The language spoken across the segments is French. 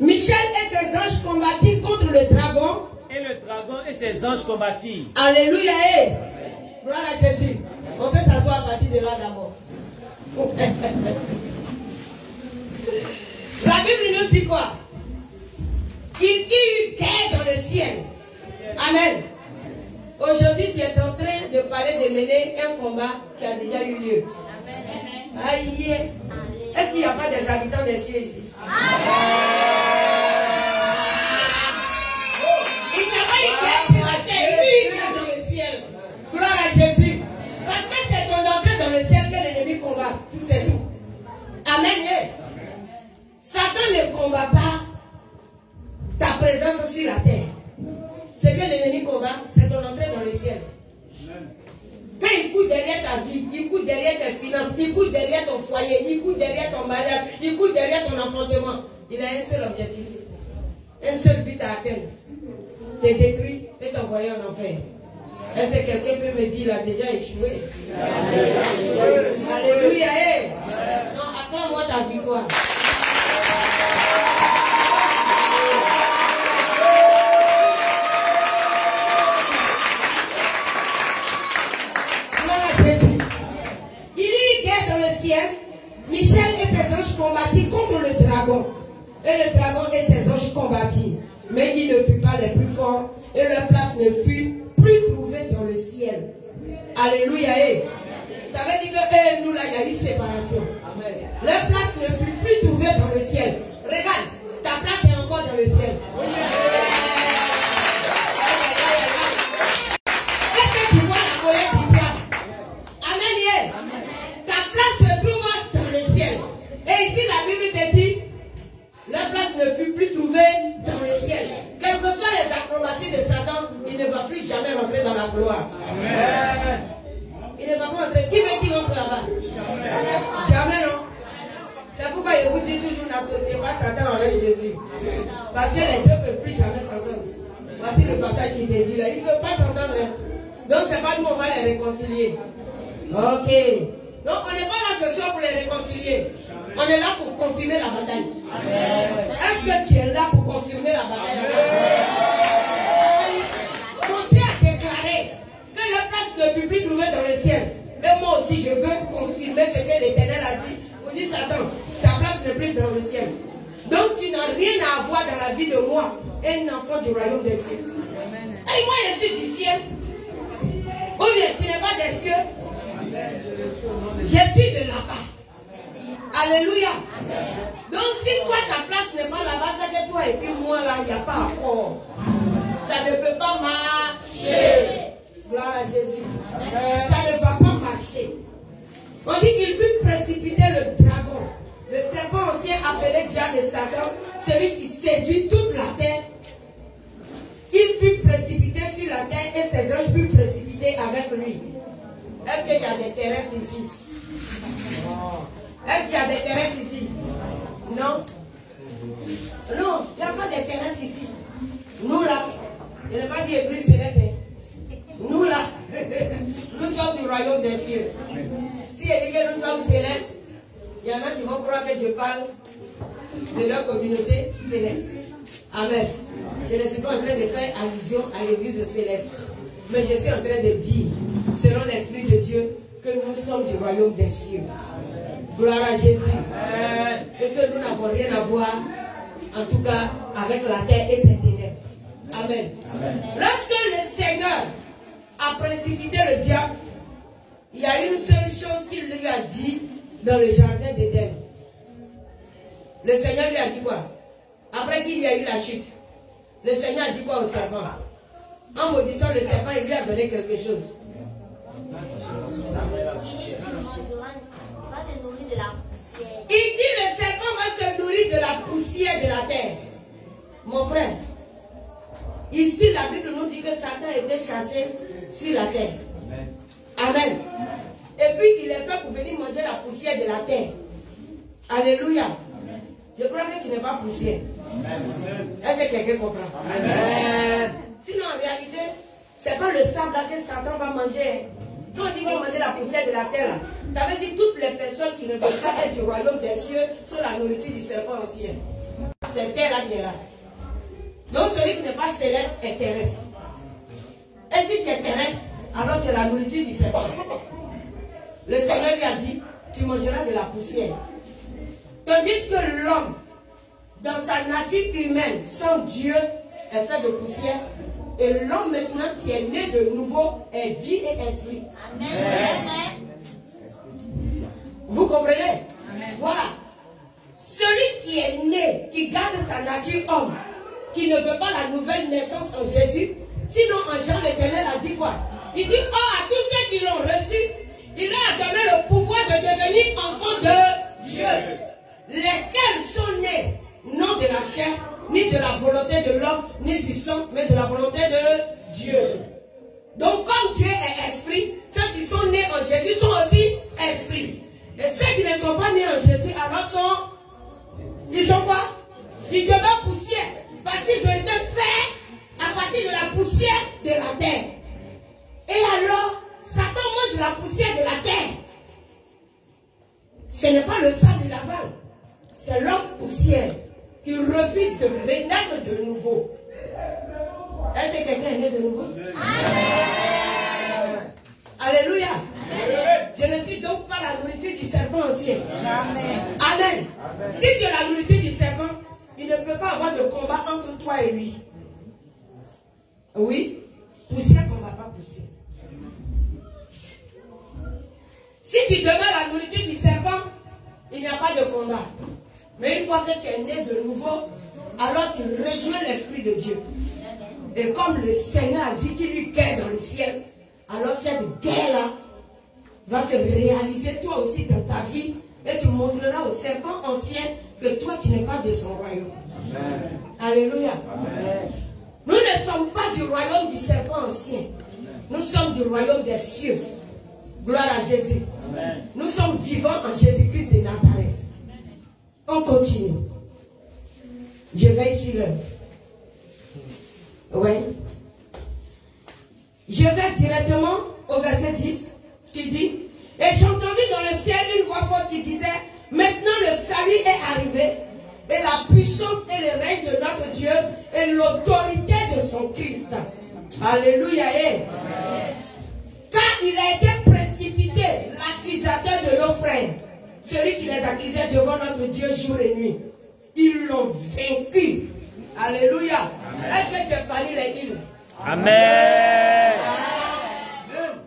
Michel et ses anges combattirent contre le dragon. Et le dragon et ses anges combattirent. Alléluia. Eh. fut pas les plus forts et leur place ne fut plus trouvée dans le ciel. Alléluia. Hey. Ça veut dire que eh, nous, là, il y a eu séparation. Leur place ne fut plus trouvée dans le ciel. Regarde, ta place est encore dans le ciel. Gloire. Il ne va pas entrer. Qui veut qu'il entre là-bas? Jamais, non. C'est pourquoi je vous dis toujours n'associez pas Satan avec Jésus. Parce que les deux ne peuvent plus jamais s'entendre. Voici le passage qui te dit là. Ils ne peuvent pas s'entendre. Donc, c'est pas nous, on va les réconcilier. Ok. Donc, on n'est pas là ce soir pour les réconcilier. On est là pour confirmer la bataille. Est-ce que tu es là pour confirmer la bataille? Ne fut plus trouvée dans le ciel. Et moi aussi, je veux confirmer ce que l'Éternel a dit. Vous dites, Satan, ta place n'est plus dans le ciel. Donc, tu n'as rien à avoir dans la vie de moi, un enfant du royaume des cieux. Et moi, je suis du ciel. Ou bien, tu n'es pas des cieux. Je suis de là-bas. Alléluia. Donc, si toi, ta place n'est pas là-bas, c'est que toi et puis moi, là, il n'y a pas accord. Ça ne peut pas marcher. Gloire à Jésus. Ça ne va pas marcher. On dit qu'il fut précipité le dragon, le serpent ancien appelé diable et Satan, celui qui séduit toute la terre. Il fut précipité sur la terre et ses anges furent précipités avec lui. Est-ce qu'il y a des terrestres ici? Est-ce qu'il y a des terrestres ici? Non? Non, il n'y a pas de terrestres ici. Nous là, je n'ai pas dit église céleste. Nous là, nous sommes du royaume des cieux. Si je dis que nous sommes célestes, il y en a qui vont croire que je parle de leur communauté céleste. Amen. Je ne suis pas en train de faire allusion à l'église céleste. Mais je suis en train de dire, selon l'Esprit de Dieu, que nous sommes du royaume des cieux. Gloire à Jésus. Et que nous n'avons rien à voir, en tout cas, avec la terre et ses ténèbres. Amen. Lorsque le Seigneur a précipité le diable, il y a une seule chose qu'il lui a dit dans le jardin d'Éden. Le Seigneur lui a dit quoi? Après qu'il y a eu la chute, le Seigneur a dit quoi au serpent? En maudissant le serpent, il lui a donné quelque chose. Il dit le serpent va se nourrir de la poussière de la terre. Mon frère, ici la Bible nous dit que Satan était chassé sur la terre. Amen. Et puis il est fait pour venir manger la poussière de la terre. Alléluia. Je crois que tu n'es pas poussière. Est-ce que quelqu'un comprend? Amen. Sinon, en réalité, c'est pas le sable là que Satan va manger. Quand il va manger la poussière de la terre, là, ça veut dire toutes les personnes qui ne veulent pas être du royaume des cieux sont la nourriture du serpent ancien. C'est terre là qui est là. Donc celui qui n'est pas céleste est terrestre. Et si tu es terrestre, alors tu es la nourriture du serpent. Le Seigneur lui a dit, tu mangeras de la poussière. Tandis que l'homme, dans sa nature humaine, sans Dieu, est fait de poussière. Et l'homme maintenant qui est né de nouveau est vie et esprit. Amen. Vous comprenez? Voilà. Celui qui est né, qui garde sa nature homme, qui ne veut pas la nouvelle naissance en Jésus, sinon en Jean l'éternel a dit quoi? Il dit, oh, à tous ceux qui l'ont reçu, il a donné le pouvoir de devenir enfants de Dieu, lesquels sont nés? Non de la chair, ni de la volonté de l'homme, ni du sang, mais de la volonté de Dieu. Donc, comme Dieu est esprit, ceux qui sont nés en Jésus sont aussi esprits. Et ceux qui ne sont pas nés en Jésus, alors sont. Ils sont quoi? Ils demeurent poussière. Parce qu'ils ont été faits à partir de la poussière de la terre. Et alors, Satan mange la poussière de la terre. Ce n'est pas le sable de l'aval. C'est l'homme poussière qui refuse de renaître de nouveau. Est-ce que quelqu'un est né de nouveau? Alléluia. Je ne suis donc pas la nourriture du serpent ancien. Amen. Si tu es la nourriture du serpent, il ne peut pas avoir de combat entre toi et lui. Oui, poussière qu'on ne va pas pousser. Si tu demeures la nourriture du serpent, il n'y a pas de combat. Mais une fois que tu es né de nouveau, alors tu rejoins l'Esprit de Dieu. Et comme le Seigneur a dit qu'il lui guerre dans le ciel, alors cette guerre-là va se réaliser toi aussi dans ta vie. Et tu montreras au serpent ancien que toi tu n'es pas de son royaume. Alléluia. Nous ne sommes pas du royaume du serpent ancien. Nous sommes du royaume des cieux. Gloire à Jésus. Amen. Nous sommes vivants en Jésus-Christ de Nazareth. On continue. Je veille sur l'heure. Oui. Je vais directement au verset 10 qui dit Et j'ai entendu dans le ciel une voix forte qui disait Maintenant le salut est arrivé, et la puissance et le règne de notre Dieu, et l'autorité de son Christ. Alléluia. eh. Car il a été précipité, l'accusateur de nos frères, celui qui les accusait devant notre Dieu jour et nuit. Ils l'ont vaincu. Alléluia. Est-ce que tu es parmi les îles? Amen.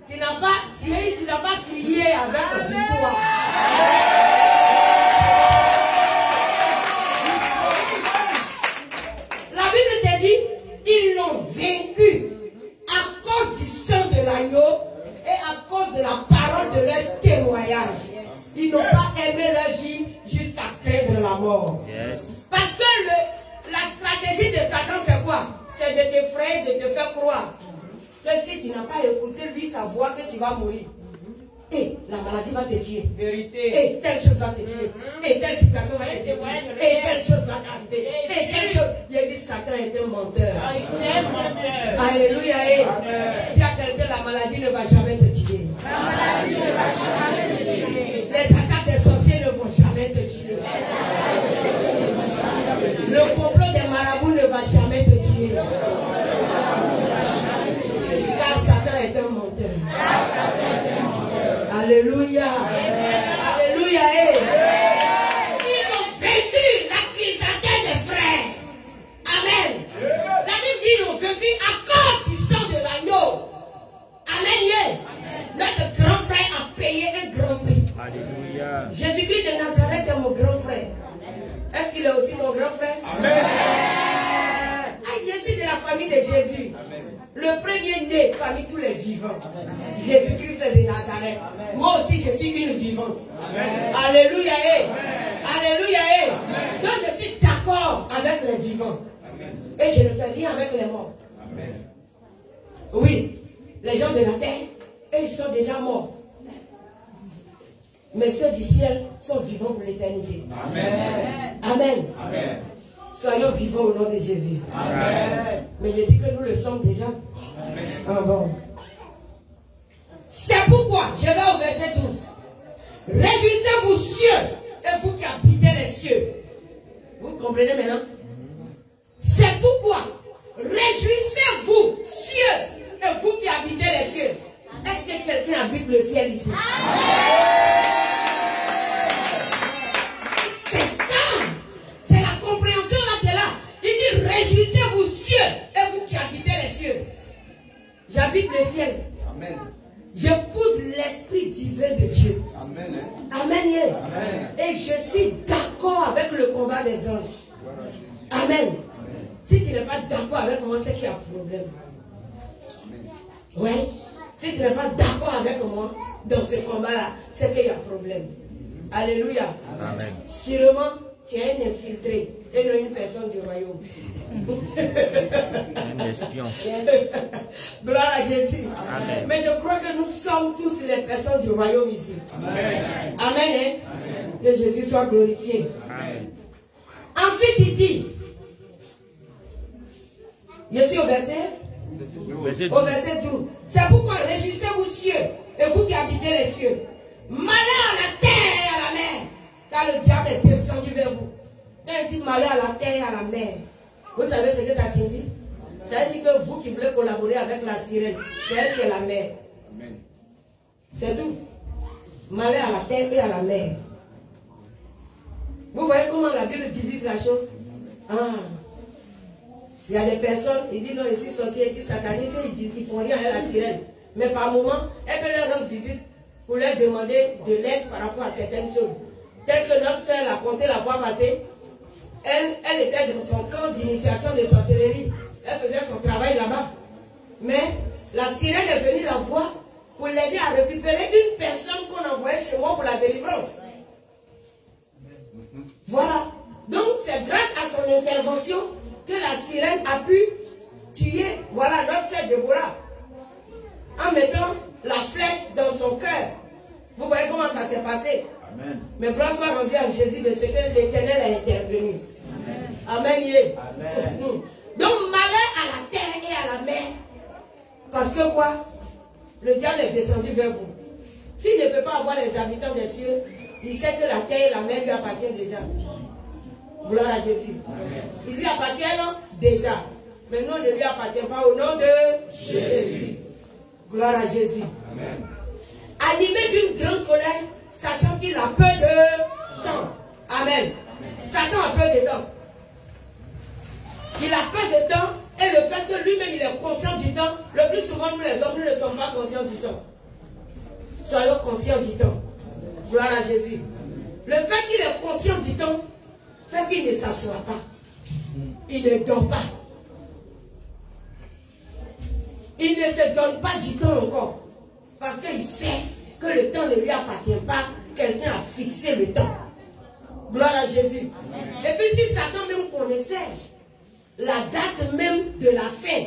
Tu n'as pas, tu tu pas crié avec victoire. Ils l'ont vaincu à cause du sang de l'agneau et à cause de la parole de leur témoignage. Ils n'ont pas aimé leur vie jusqu'à craindre la mort. Yes. Parce que le- la stratégie de Satan, c'est quoi? C'est de t'effrayer, de te faire croire que si tu n'as pas écouté lui sa voix, que tu vas mourir. Et la maladie va te tuer. Vérité. Et telle chose va te tuer. Et telle situation va te tuer. Et telle chose va t'arriver. Et telle chose. Il a dit Satan est un menteur. Ah, il est menteur. Alléluia. Et dis à quelqu'un, la maladie ne va jamais te tuer. Les attaques des sorciers ne vont jamais te tuer. Le complot des marabouts ne va jamais te tuer. Car Satan est un menteur. Alléluia. Alléluia. eh. Ils ont vaincu l'accusateur des frères. Amen. La Bible dit ils l'ont vaincu à cause du sang de l'agneau. Amen. Notre grand frère a payé un grand prix. Alléluia. Jésus-Christ de Nazareth est mon grand frère. Est-ce qu'il est aussi mon grand frère? Ah, je suis de la famille de Jésus. Le premier né parmi tous les vivants. Jésus-Christ de Nazareth. Moi aussi, je suis une vivante. Alléluia. eh. Alléluia. eh. Donc, je suis d'accord avec les vivants. Et je ne fais rien avec les morts. Oui, les gens de la terre, ils sont déjà morts. Mais ceux du ciel sont vivants pour l'éternité. Amen. Soyons vivants au nom de Jésus. Mais je dis que nous le sommes déjà. Ah bon. C'est pourquoi, je vais au verset 12. Réjouissez-vous cieux et vous qui habitez les cieux. Vous comprenez maintenant? C'est pourquoi, réjouissez-vous cieux et vous qui habitez les cieux. Est-ce que quelqu'un habite le ciel ici? C'est réjouissez-vous cieux et vous qui habitez les cieux. J'habite le ciel. Amen. J'épouse l'esprit divin de Dieu. Amen. Amen. yeah. Amen. Et je suis d'accord avec le combat des anges. Amen. Si tu n'es pas d'accord avec moi, c'est qu'il y a un problème. Oui. Si tu n'es pas d'accord avec moi dans ce combat-là, c'est qu'il y a un problème. Alléluia. Amen. Sûrement, tu es un infiltré et non une personne du royaume. Un espion. Gloire à Jésus. Amen. Mais je crois que nous sommes tous les personnes du royaume ici. Amen. hein? Que Jésus soit glorifié. Amen. Ensuite, il dit, je suis au verset, au 12. verset 12. C'est pourquoi réjouissez-vous cieux et vous qui habitez les cieux. Malheur à la terre et à la mer, car le diable est descendu vers vous. Quand il dit malheur à la terre et à la mer, vous savez ce que ça signifie? Ça veut dire que vous qui voulez collaborer avec la sirène, c'est elle qui est la mer. C'est tout. Malheur à la terre et à la mer. Vous voyez comment la Bible divise la chose? Ah. Il y a des personnes, ils disent non, ici sorcier, ici sataniste, ils disent qu'ils font rien avec la sirène. Mais par moment, elle peut leur rendre visite pour leur demander de l'aide par rapport à certaines choses. Tel que notre soeur l'a compté la fois passée, elle, était dans son camp d'initiation de sorcellerie. Elle faisait son travail là-bas. Mais la sirène est venue la voir pour l'aider à récupérer une personne qu'on envoyait chez moi pour la délivrance. Voilà. Donc c'est grâce à son intervention que la sirène a pu tuer, voilà, notre sœur Déborah. en mettant la flèche dans son cœur. Vous voyez comment ça s'est passé. Amen. Mais gloire soit rendue à Jésus de ce que l'Éternel a intervenu. Amen. Amen. Mm. Donc, malheur à la terre et à la mer. Parce que quoi? Le diable est descendu vers vous. S'il ne peut pas avoir les habitants des cieux, il sait que la terre et la mer lui appartiennent déjà. Gloire à Jésus. Ils lui appartiennent déjà. Mais nous, on ne lui appartient pas au nom de Jésus. Gloire à Jésus. Animé d'une grande colère, sachant qu'il a peu de temps. Amen. Satan a peu de temps. Il a peu de temps et le fait que lui-même il est conscient du temps, le plus souvent nous les hommes, nous ne sommes pas conscients du temps. Soyons conscients du temps. Gloire à Jésus. Le fait qu'il est conscient du temps fait qu'il ne s'assoit pas. Il ne dort pas. Il ne se donne pas du temps encore. Parce qu'il sait que le temps ne lui appartient pas. Quelqu'un a fixé le temps. Gloire à Jésus. Et puis si Satan même connaissait la date même de la fin,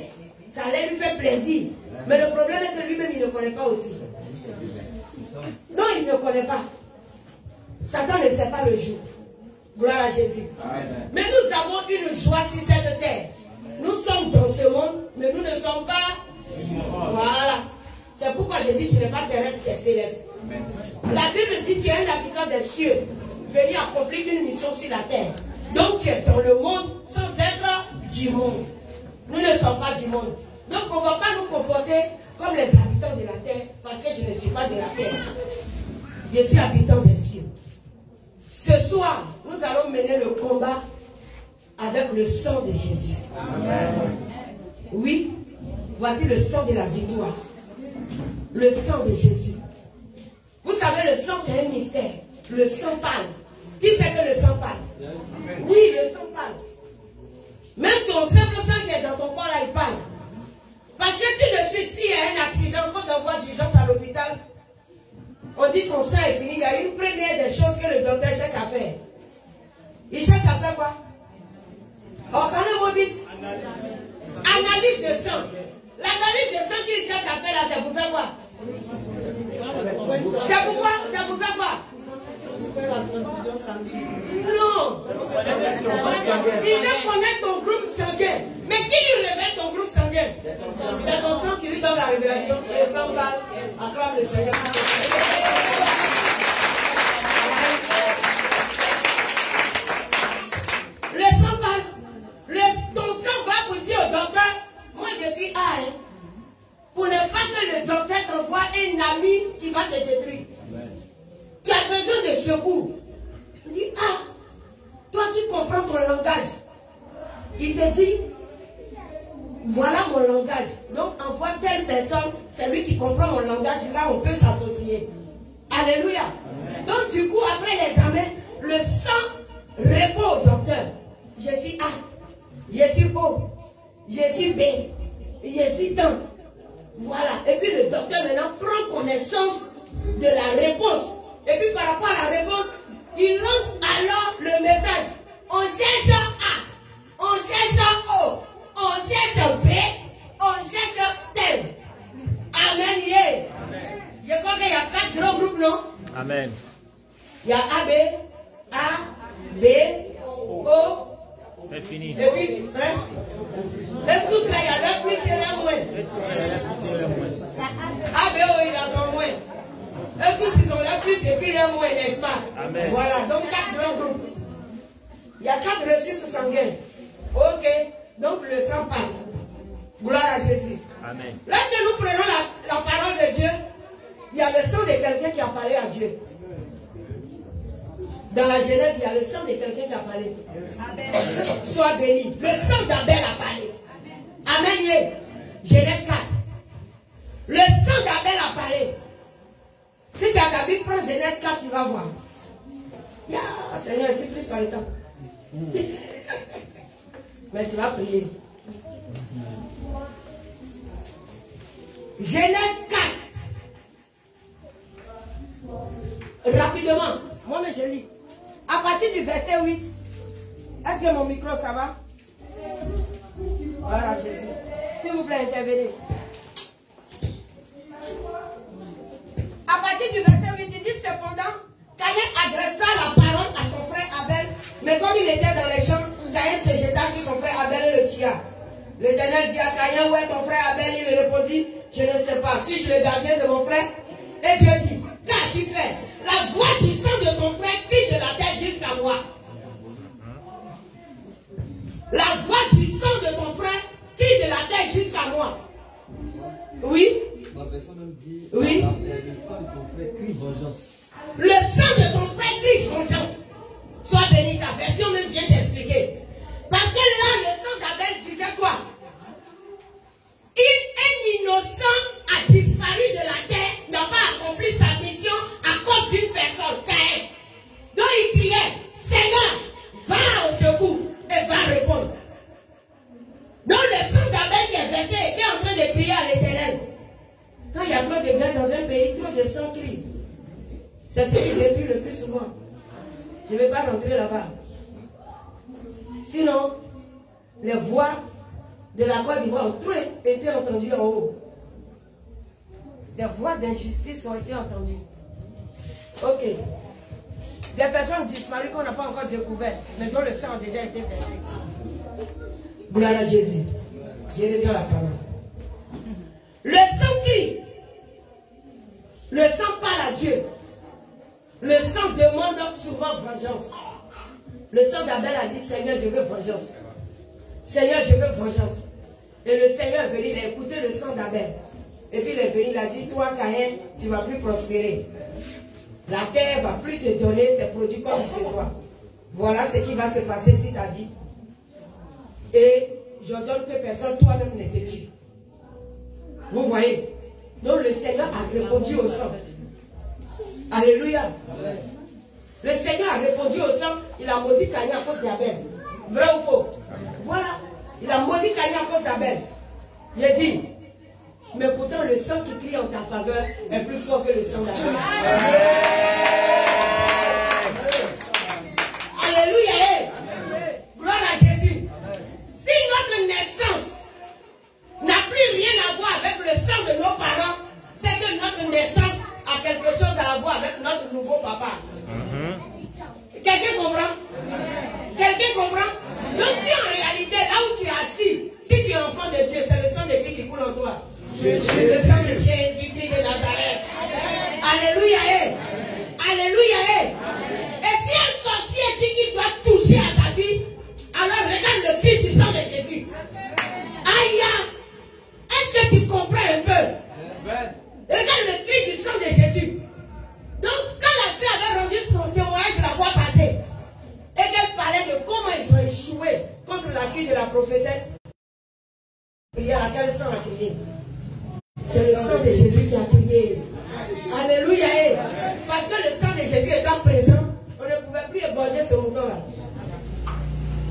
ça allait lui faire plaisir. Mais le problème est que lui-même, il ne connaît pas aussi. Non, il ne connaît pas. Satan ne sait pas le jour. Gloire à Jésus. Mais nous avons une joie sur cette terre. Nous sommes dans ce monde, mais nous ne sommes pas. Voilà. C'est pourquoi je dis tu n'es pas terrestre, tu es céleste. La Bible dit tu es un habitant des cieux, venu accomplir une mission sur la terre. Donc tu es dans le monde sans être du monde. Nous ne sommes pas du monde. Donc on ne va pas nous comporter comme les habitants de la terre, parce que je ne suis pas de la terre. Je suis habitant des cieux. Ce soir, nous allons mener le combat avec le sang de Jésus. Oui, voici le sang de la victoire. Le sang de Jésus. Vous savez, le sang, c'est un mystère. Le sang parle. Qui sait que le sang parle? Oui, le sang parle. Même ton simple sang qui est dans ton corps, là, il parle. Parce que tout de suite, s'il y a un accident, quand on voit d'urgence à l'hôpital, on dit ton sang est fini. Il y a une première des choses que le docteur cherche à faire. Il cherche à faire quoi? Oh, parlez-moi vite. Analyse de sang. L'analyse de sang qu'il cherche à faire là, c'est pour faire quoi? C'est pour quoi? C'est pour faire quoi? Non. Il veut connaître ton groupe sanguin. Mais qui lui révèle ton groupe sanguin? C'est ton sang qui lui donne la révélation. Le sang parle. Acclame le Seigneur. Le sang parle. Le- ton sang va pour dire au docteur, je suis A. hein. Pour ne pas que le docteur t'envoie un ami qui va te détruire. Tu as besoin de secours. Il dit, ah, toi qui comprends ton langage. Il te dit, voilà mon langage. Donc envoie telle personne, c'est lui qui comprend mon langage, là on peut s'associer. Alléluia. Donc du coup, après l'examen, le sang répond au docteur. Je suis A, je suis O, je suis B, je suis tant. Voilà. Et puis le docteur maintenant prend connaissance de la réponse. Et puis par rapport à la réponse, il lance alors le message. On cherche A, on cherche O, on cherche B, on cherche tel. Amen. yeah. Je crois qu'il y a quatre grands groupes, non? Amen. Il y a A, B, A, B, O, C'est fini. et puis, Et tous là, il y a l'un plus et l'un moins. A, B, O, il a son moins. Eux tous, ils ont l'un plus et puis l'un moins, n'est-ce pas? Amen. Voilà, donc quatre grands groupes. Il y a quatre ressources sanguines. Ok, donc le sang parle. Gloire à Jésus. Amen. Lorsque nous prenons la, la parole de Dieu, il y a le sang de quelqu'un qui a parlé à Dieu. Dans la Genèse, il y a le sang de quelqu'un qui a parlé. Sois béni. Le sang d'Abel a parlé. Amen. Genèse 4. Le sang d'Abel a parlé. Si tu as ta Bible, prends Genèse 4, tu vas voir. Ya, Seigneur, je suis plus par le temps. Mais tu vas prier. Genèse 4. Rapidement. Moi-même, je lis. À partir du verset 8, est-ce que mon micro, ça va? Voilà, Jésus. S'il vous plaît, intervenez. À partir du verset 8, il dit cependant, Caïn adressa la parole à son frère Abel, mais comme il était dans les champs, Caïn se jeta sur son frère Abel et le tua. L'Éternel dit à Caïn, où est ton frère Abel? Il répondit, je ne sais pas, suis-je le gardien de mon frère? Et Dieu dit, qu'as-tu fait? La voix du sang de ton frère crie de la terre moi. La voix du sang de ton frère crie de la tête jusqu'à moi. Oui Oui. la- le sang de ton frère crie vengeance. Le sang de ton frère crie vengeance. Sois béni, ta version même vient t'expliquer. Parce que là, le sang d'Abel disait quoi? Un innocent a disparu de la terre, n'a pas accompli sa mission à cause d'une personne, Caïn. Donc il criait, Seigneur, va au secours et va répondre. Donc le sang d'Abel qui est versé était en train de crier à l'éternel. Quand il y a trop de gars dans un pays, trop de sang crie. C'est ce qui détruit le plus souvent. Je ne vais pas rentrer là-bas. Sinon, les voix de la Côte d'Ivoire ont été entendues en haut. Des voix d'injustice ont été entendues. Ok. Des personnes disparues qu'on n'a pas encore découvertes, mais dont le sang a déjà été versé. Gloire à Jésus. Je reviens la parole. Le sang crie. Le sang parle à Dieu. Le sang demande souvent vengeance. Le sang d'Abel a dit Seigneur, je veux vengeance. Seigneur, je veux vengeance. Et le Seigneur est venu, il a écouté le sang d'Abel. Et puis il est venu, il a dit Toi, Caïn, tu ne vas plus prospérer. La terre ne va plus te donner ses produits comme chez toi. Voilà ce qui va se passer sur ta vie. Et j'ordonne que personne, toi-même, ne te tue. Vous voyez? Donc le Seigneur a répondu au sang. Alléluia. Le Seigneur a répondu au sang, il a maudit Caïn à cause d'Abel. Vrai ou faux? Voilà. Il a maudit Caïn à cause d'Abel. Il a dit, mais pourtant le sang qui crie en ta faveur est plus fort que le sang d'Abel. Alléluia. eh. Gloire à Jésus. Si notre naissance n'a plus rien à voir avec le sang de nos parents, c'est que notre naissance a quelque chose à voir avec notre nouveau papa. Quelqu'un comprend? Quelqu'un comprend? Donc si en réalité, là où tu es assis, si tu es enfant de Dieu, c'est le sang de qui qui coule en toi Le sang de Jésus-Christ de Nazareth. Alléluia. eh. Alléluia. eh. Et si un sorcier dit qu'il doit toucher à ta vie, alors regarde le cri du sang de Jésus. Aïe. Est-ce que tu comprends un peu? Regarde le cri du sang de Jésus. Donc, quand la soeur avait rendu son témoignage la fois passée, et qu'elle parlait de comment ils ont échoué contre la fille de la prophétesse, prière à quel sang a crié C'est le sang de Jésus qui a crié. Alléluia. Parce que le sang de Jésus étant présent, on ne pouvait plus égorger ce mouton-là.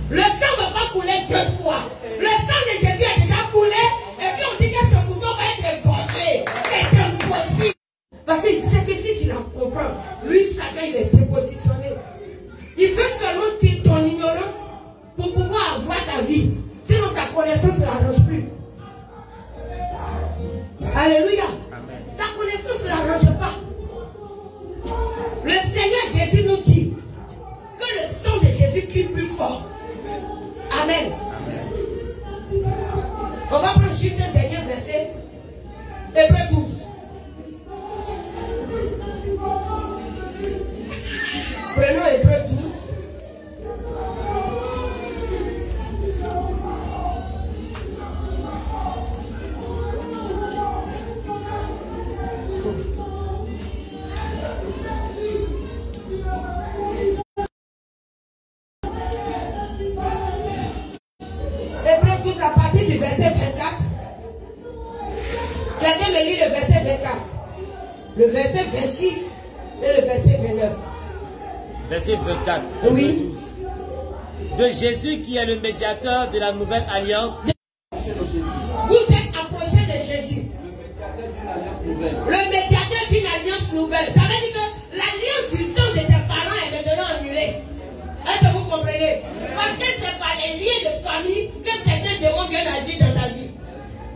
Le sang ne va pas couler deux fois. Le sang de Jésus a déjà coulé, et puis on dit que ce mouton va être égorgé. C'est impossible. Parce qu'il sait que si tu la comprends, lui, Satan, il est dépositionné. Il veut seulement ton ignorance pour pouvoir avoir ta vie. Sinon, ta connaissance ne l'arrange plus. Alléluia. Ta connaissance ne l'arrange pas. Le Seigneur Jésus nous dit que le sang de Jésus crie plus fort. Amen. On va prendre juste un dernier verset. Hébreu 12. Prenons Hébreu 12. Oui. De Jésus qui est le médiateur de la nouvelle alliance. Vous êtes approchés de Jésus. Le médiateur d'une alliance nouvelle. Ça veut dire que l'alliance du sang de tes parents est maintenant annulée. Est-ce que vous comprenez? Parce que c'est par les liens de famille que certains démons viennent agir dans ta vie.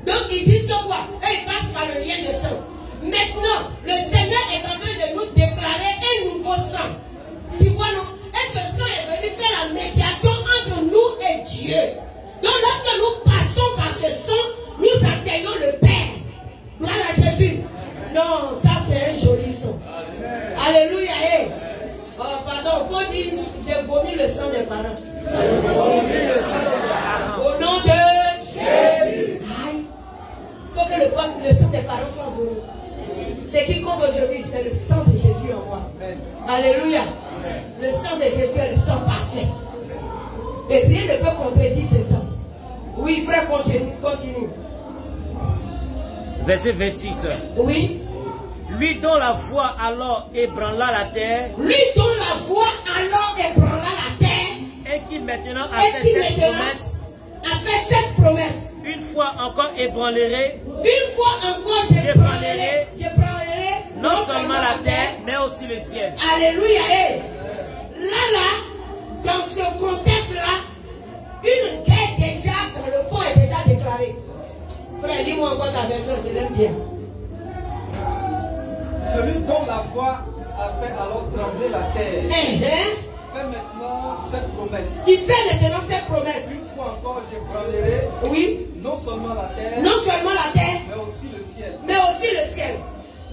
Donc ils disent que quoi? Ils passent par le lien de sang. Maintenant, le Seigneur est en train de nous déclarer un nouveau sang. Tu vois, non? Et ce sang est venu faire la médiation entre nous et Dieu. Donc, lorsque nous passons par ce sang, nous atteignons le Père. Gloire à Jésus. Non, ça c'est un joli sang. Alléluia. eh. Oh, pardon, faut dire, j'ai vomi le sang des parents. Au nom de Jésus. Aïe. faut que le, le sang des parents soit vomi. C'est qui compte aujourd'hui, c'est le sang de Jésus en moi. Alléluia. Le sang de Jésus est le sang parfait. Et rien ne peut contredire ce sang. Oui, frère, continue. continue. Verset 26. Oui. Lui dont la voix alors ébranla la terre Lui dont la voix alors ébranla la terre et qui maintenant a fait cette promesse, a fait cette promesse? une fois encore ébranlerai Une fois encore, j'ébranlerai, j'ébranlerai non seulement la terre, mais aussi le ciel. Alléluia. eh. Là, là, dans ce contexte-là, une guerre déjà dans le fond est déjà déclarée. Frère, lis-moi encore ta version, je l'aime bien. Celui dont la voix a fait alors trembler la terre Hein, hein, fait maintenant cette promesse. Qui fait maintenant cette promesse. Une fois encore, j'ébranlerai Oui, non seulement la terre, non seulement la terre, mais aussi le ciel. mais aussi le ciel.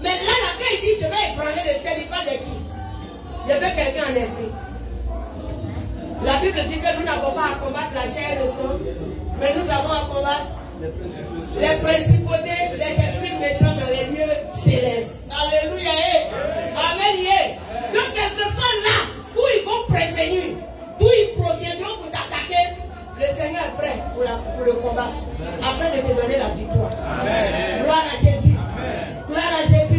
Mais là, quand il dit je vais ébranler le ciel, il parle de qui Il y avait quelqu'un en esprit. La Bible dit que nous n'avons pas à combattre la chair et le sang, mais nous avons à combattre Les principautés. les esprits méchants dans les lieux célestes. Alléluia. eh. Amen. eh. Donc, quel que soit là où ils vont prévenir, d'où ils proviendront pour t'attaquer, le Seigneur est prêt pour, la- pour le combat, afin de te donner la victoire. Gloire à Jésus. Gloire à Jésus.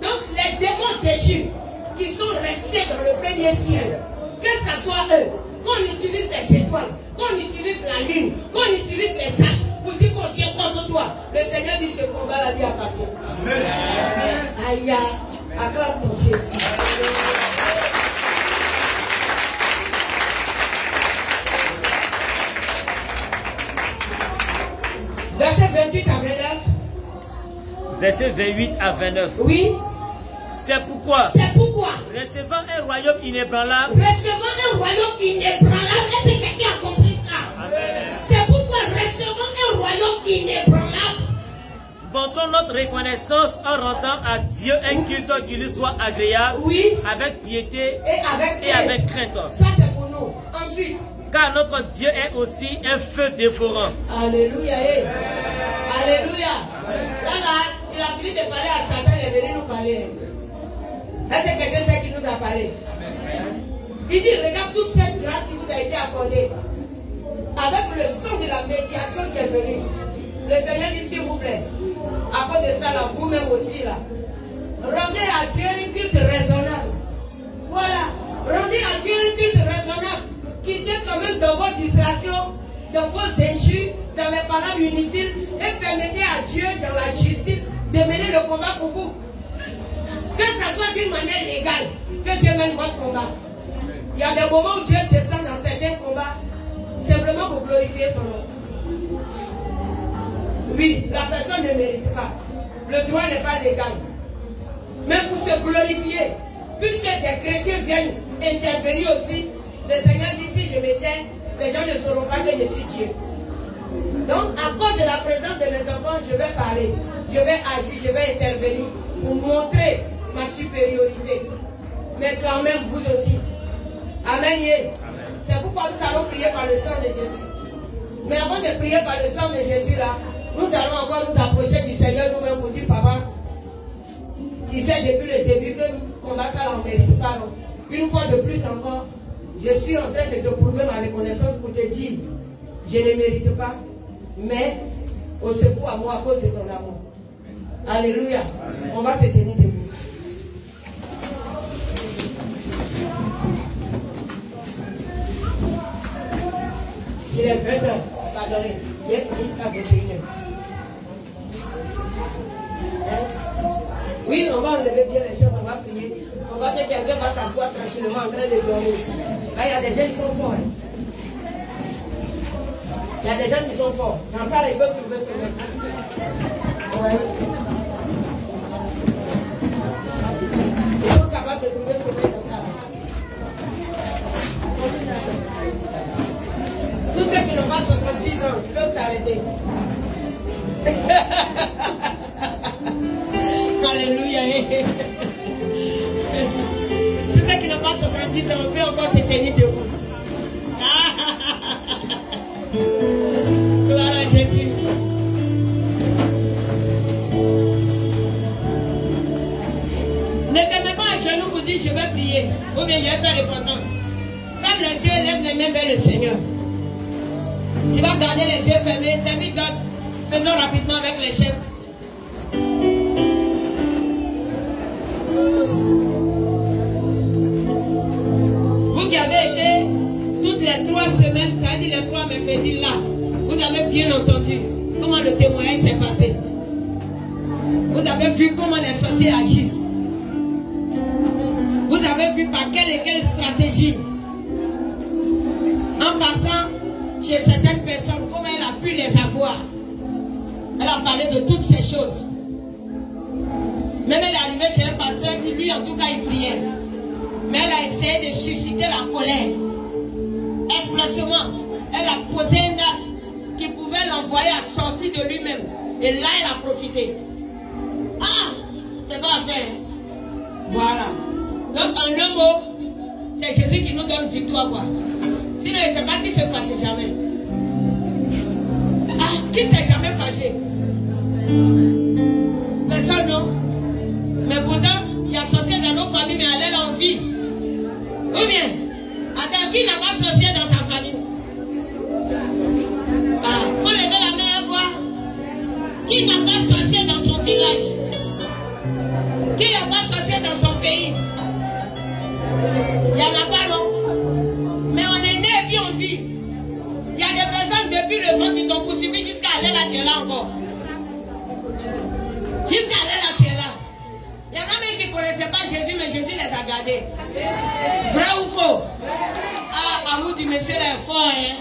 Donc, les démons déchus qui sont restés dans le premier ciel, que ce soit eux, qu'on utilise les étoiles, qu'on utilise la lune, qu'on utilise les astres pour dire qu'on vient contre toi, le Seigneur dit ce combat-là lui appartient. Aïe, acclame ton Jésus. Verset 28 à 29. Verset 28 à 29. Oui, C'est pourquoi, recevant un royaume inébranlable, recevons un royaume inébranlable. Est-ce que quelqu'un a compris ça? C'est pourquoi recevons un royaume inébranlable. montrons notre reconnaissance en rendant à Dieu un culte qui lui soit agréable, Oui, avec piété et avec et avec crainte. Ça, c'est pour nous. Ensuite, Car notre Dieu est aussi un feu dévorant. Alléluia. eh. Alléluia. Là, là, il a fini de parler à Satan, il est venu nous parler. Est-ce que quelqu'un sait qui nous a parlé? Il dit, regarde toute cette grâce qui vous a été accordée. Avec le sang de la médiation qui est venu. Le Seigneur dit, s'il vous plaît, à cause de ça, là, vous-même aussi, là, rendez à Dieu une culte raisonnable. Voilà. Rendez à Dieu une culte raisonnable. Quittez quand même dans vos distractions, dans vos injures, dans les paroles inutiles et permettez à Dieu, dans la justice, de mener le combat pour vous. Que ce soit d'une manière légale, que Dieu mène votre combat. Il y a des moments où Dieu descend dans certains combats, simplement pour glorifier son nom. Oui, la personne ne mérite pas. Le droit n'est pas légal. Mais pour se glorifier, puisque des chrétiens viennent intervenir aussi, le Seigneur dit si je m'éteins, les gens ne sauront pas que je suis Dieu. Donc, à cause de la présence de mes enfants, je vais parler, je vais agir, je vais intervenir pour montrer ma supériorité. Mais quand même, vous aussi. Amen. C'est pourquoi nous allons prier par le sang de Jésus. Mais avant de prier par le sang de Jésus, là, nous allons encore nous approcher du Seigneur nous-mêmes pour dire, Papa, tu sais depuis le début que nous combat ça, on ne mérite pas. non. Une fois de plus encore, je suis en train de te prouver ma reconnaissance pour te dire, je ne mérite pas, mais au secours à moi à cause de ton amour. Alléluia. On va se tenir debout. Il est 20 heures. Pardonnez. Il est jusqu'à 21 heures. Hein? Oui, on va enlever bien les choses, on va prier. On va que quelqu'un va s'asseoir tranquillement en train de dormir. Là, il y a des gens qui sont forts. hein. Il y a des gens qui sont forts. Dans ça, ils peuvent trouver ce mec. Ouais. Pas 70 ans peuvent s'arrêter. Alléluia. Tous ceux qui n'ont pas 70 ans peuvent encore se tenir debout. Gloire à Jésus. Ne te mets pas à genoux pour dire je vais prier. Ou bien je vais faire repentance. Ferme les yeux, lève les mains vers le Seigneur. Tu vas garder les yeux fermés. Servir d'autres. Faisons rapidement avec les chaises. Vous qui avez été toutes les trois semaines, ça veut dire les trois mercredis là, vous avez bien entendu comment le témoignage s'est passé. Vous avez vu comment les sorciers agissent. Vous avez vu par quelle et quelle stratégie, Parlé de toutes ces choses. Même elle est arrivée chez un pasteur qui, lui, en tout cas, il priait. Mais elle a essayé de susciter la colère. Expressement, elle a posé un acte qui pouvait l'envoyer à sortir de lui-même. Et là, elle a profité. Ah, c'est pas faire. Voilà. Donc, en un mot, c'est Jésus qui nous donne victoire, quoi. Sinon, il ne sait pas qui se fâche jamais. Ah, qui s'est jamais Personne, non Mais pourtant, il y a sorcier dans nos familles, mais elle est en vie. Ou bien, attends, qui n'a pas sorcier dans sa famille? Ah, faut lever la main et voir. Qui n'a pas sorcier dans son village? Qui n'a pas sorcier dans son pays? Il n'y en a pas, non? Mais on est né et puis on vit. Il y a des personnes depuis le vent qui t'ont poursuivi jusqu'à aller là, tu es là encore. Jusqu'à aller là, tu es là. Il y en a même qui ne connaissaient pas Jésus, mais Jésus les a gardés. Vrai ou faux? Ah, à vous du monsieur là est fort, hein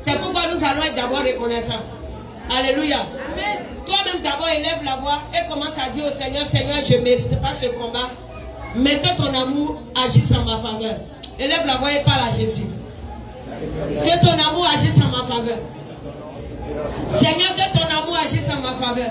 C'est pourquoi nous allons être d'abord reconnaissants. Alléluia. Toi-même d'abord élève la voix et commence à dire au Seigneur, Seigneur, je ne mérite pas ce combat, mais que ton amour agisse en ma faveur. Élève la voix et parle à Jésus. Que ton amour agisse en ma faveur. Seigneur, que ton amour agisse en ma faveur.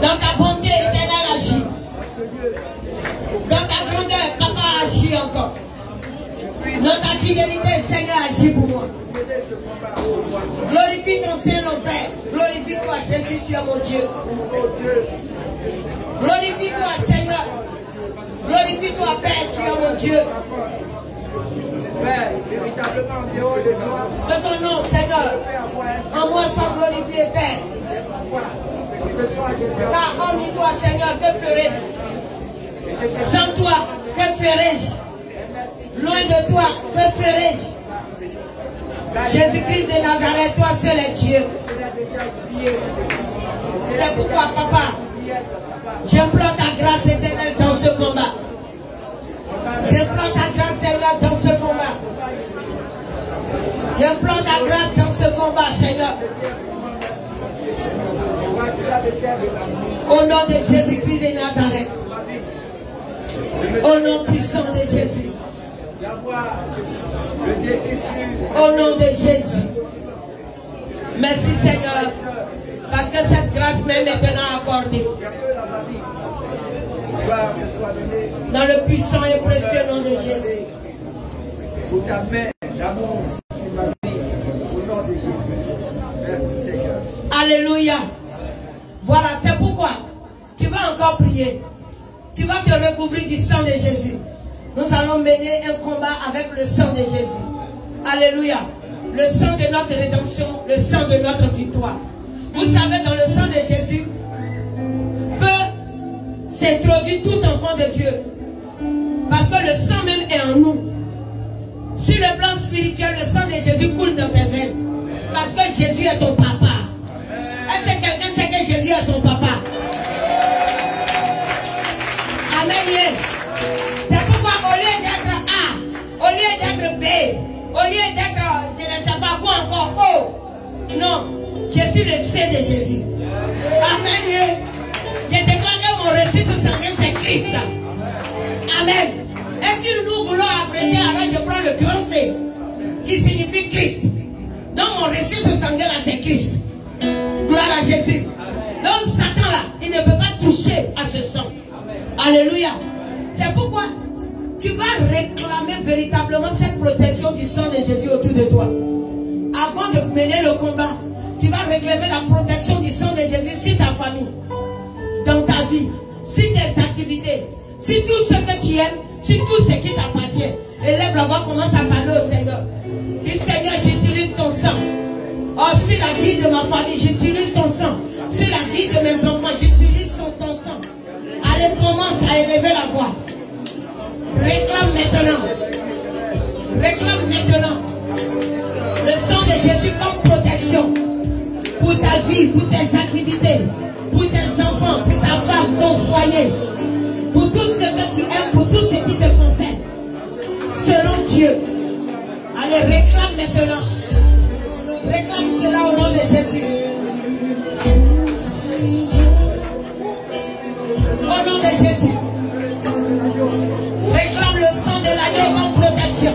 Dans ta bonté éternelle, agis. Dans ta grandeur, Papa, agis encore. Dans ta fidélité, Seigneur, agis pour moi. Glorifie ton Saint-Nom, Père. Glorifie-toi, Jésus, tu es mon Dieu. Glorifie-toi, Seigneur. Glorifie-toi, Père, tu es mon Dieu. Toi, Que ton nom, Seigneur, en moi soit glorifié, Père. Car hormis toi, Seigneur, que ferais-je? Sans toi, que ferais-je? Loin de toi, que ferais-je? Jésus-Christ de Nazareth, toi seul est Dieu. C'est pourquoi, Papa, j'implore ta grâce éternelle dans ce combat. J'implore ta grâce, Seigneur, dans ce combat. J'implore ta grâce dans ce combat, Seigneur. Au nom de Jésus-Christ de Nazareth. Au nom puissant de Jésus. Au nom de Jésus. Merci Seigneur. Parce que cette grâce m'est maintenant accordée. Dans le puissant et précieux nom de Jésus. Pour ta ma vie, au nom de Jésus. Merci Seigneur. Alléluia. Voilà, c'est pourquoi tu vas encore prier. Tu vas te recouvrir du sang de Jésus. Nous allons mener un combat avec le sang de Jésus. Alléluia. Le sang de notre rédemption, le sang de notre victoire. Vous savez, dans le sang de Jésus, peut s'introduire tout enfant de Dieu. Parce que le sang même est en nous. Sur le plan spirituel, le sang de Jésus coule dans tes veines. Jésus est ton papa Est-ce que quelqu'un est son papa Amen. C'est pourquoi au lieu d'être A, au lieu d'être B, au lieu d'être, je ne sais pas quoi encore, O, non, je suis le C de Jésus. Amen. Je déclare mon reçu sanguin, c'est Christ. Amen. Et si nous voulons abréger, alors je prends le grand C, qui signifie Christ. Donc mon reçu sanguin, là, c'est Christ. Gloire à Jésus. Donc Satan, là, il ne peut pas toucher à ce sang. Alléluia. C'est pourquoi tu vas réclamer véritablement cette protection du sang de Jésus autour de toi. Avant de mener le combat, tu vas réclamer la protection du sang de Jésus sur ta famille, dans ta vie, sur tes activités, sur tout ce que tu aimes, sur tout ce qui t'appartient. Élève la voix, commence à parler au Seigneur. Dis Seigneur, j'utilise. Oh, sur la vie de ma famille, j'utilise ton sang. Sur la vie de mes enfants, j'utilise ton sang. Allez, commence à élever la voix. Réclame maintenant. Réclame maintenant. Le sang de Jésus comme protection. Pour ta vie, pour tes activités, pour tes enfants, pour ta femme, ton foyer. Pour tout ce que tu aimes, pour tout ce qui te concerne. Selon Dieu. Allez, réclame maintenant. Réclame cela au nom de Jésus. Au nom de Jésus. Réclame le sang de l'agneau comme protection.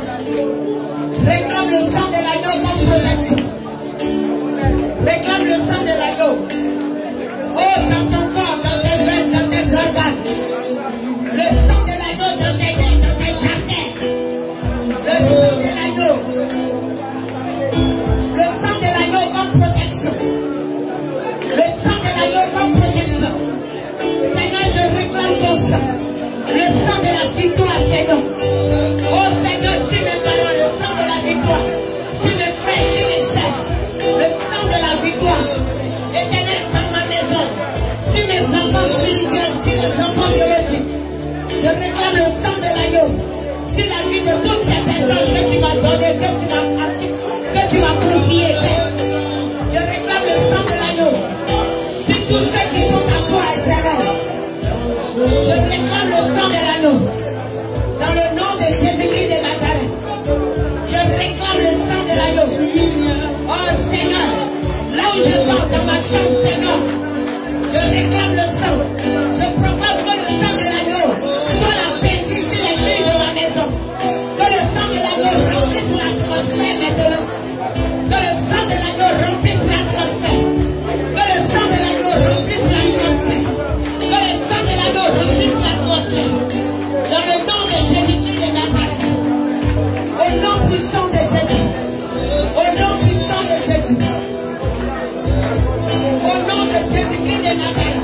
Réclame le sang de l'agneau comme protection. Réclame le sang de l'agneau. Oh, toutes ces personnes que tu m'as données, que tu m'as que tu m'as confiées, Père. De Jésus-Christ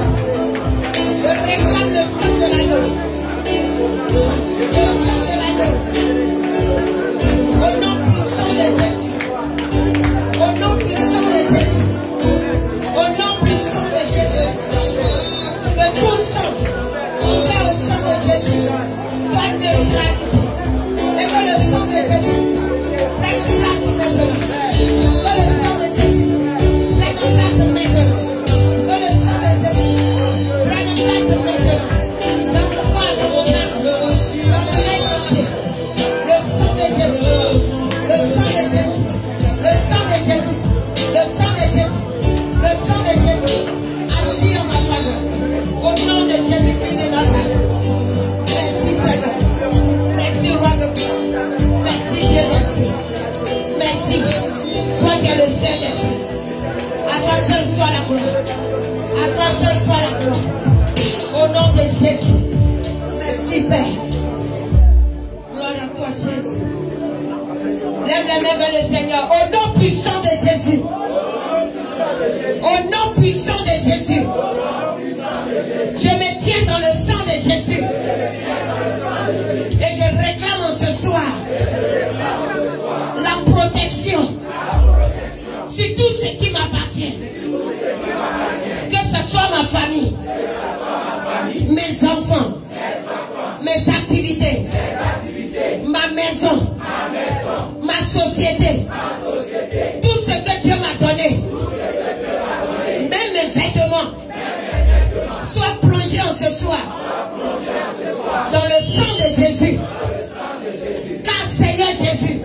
La. Au nom de Jésus. Merci Père. Gloire à toi Jésus. Lève les mains vers le Seigneur. Au nom puissant de Jésus. Au nom puissant de Jésus. Je me tiens dans le sang de Jésus. famille, mes enfants, mes activités, ma maison, ma société, tout ce que Dieu m'a donné, même mes vêtements, soient plongés en ce soir. Dans le sang de Jésus. Car Seigneur Jésus,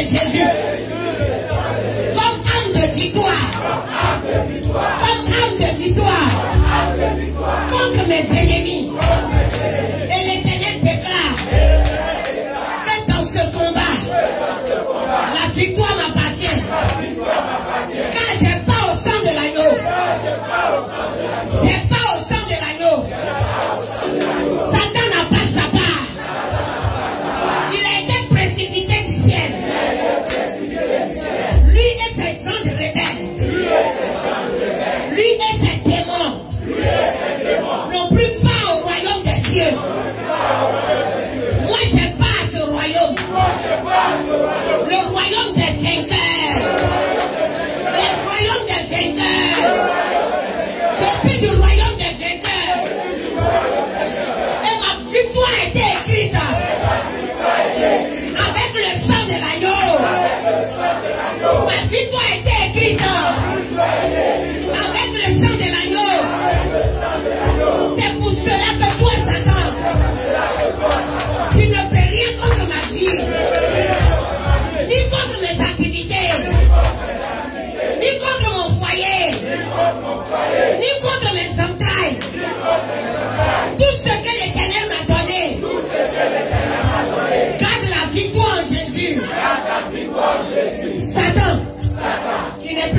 de Jésus comme âme de victoire. Comme âme de victoire contre mes ennemis.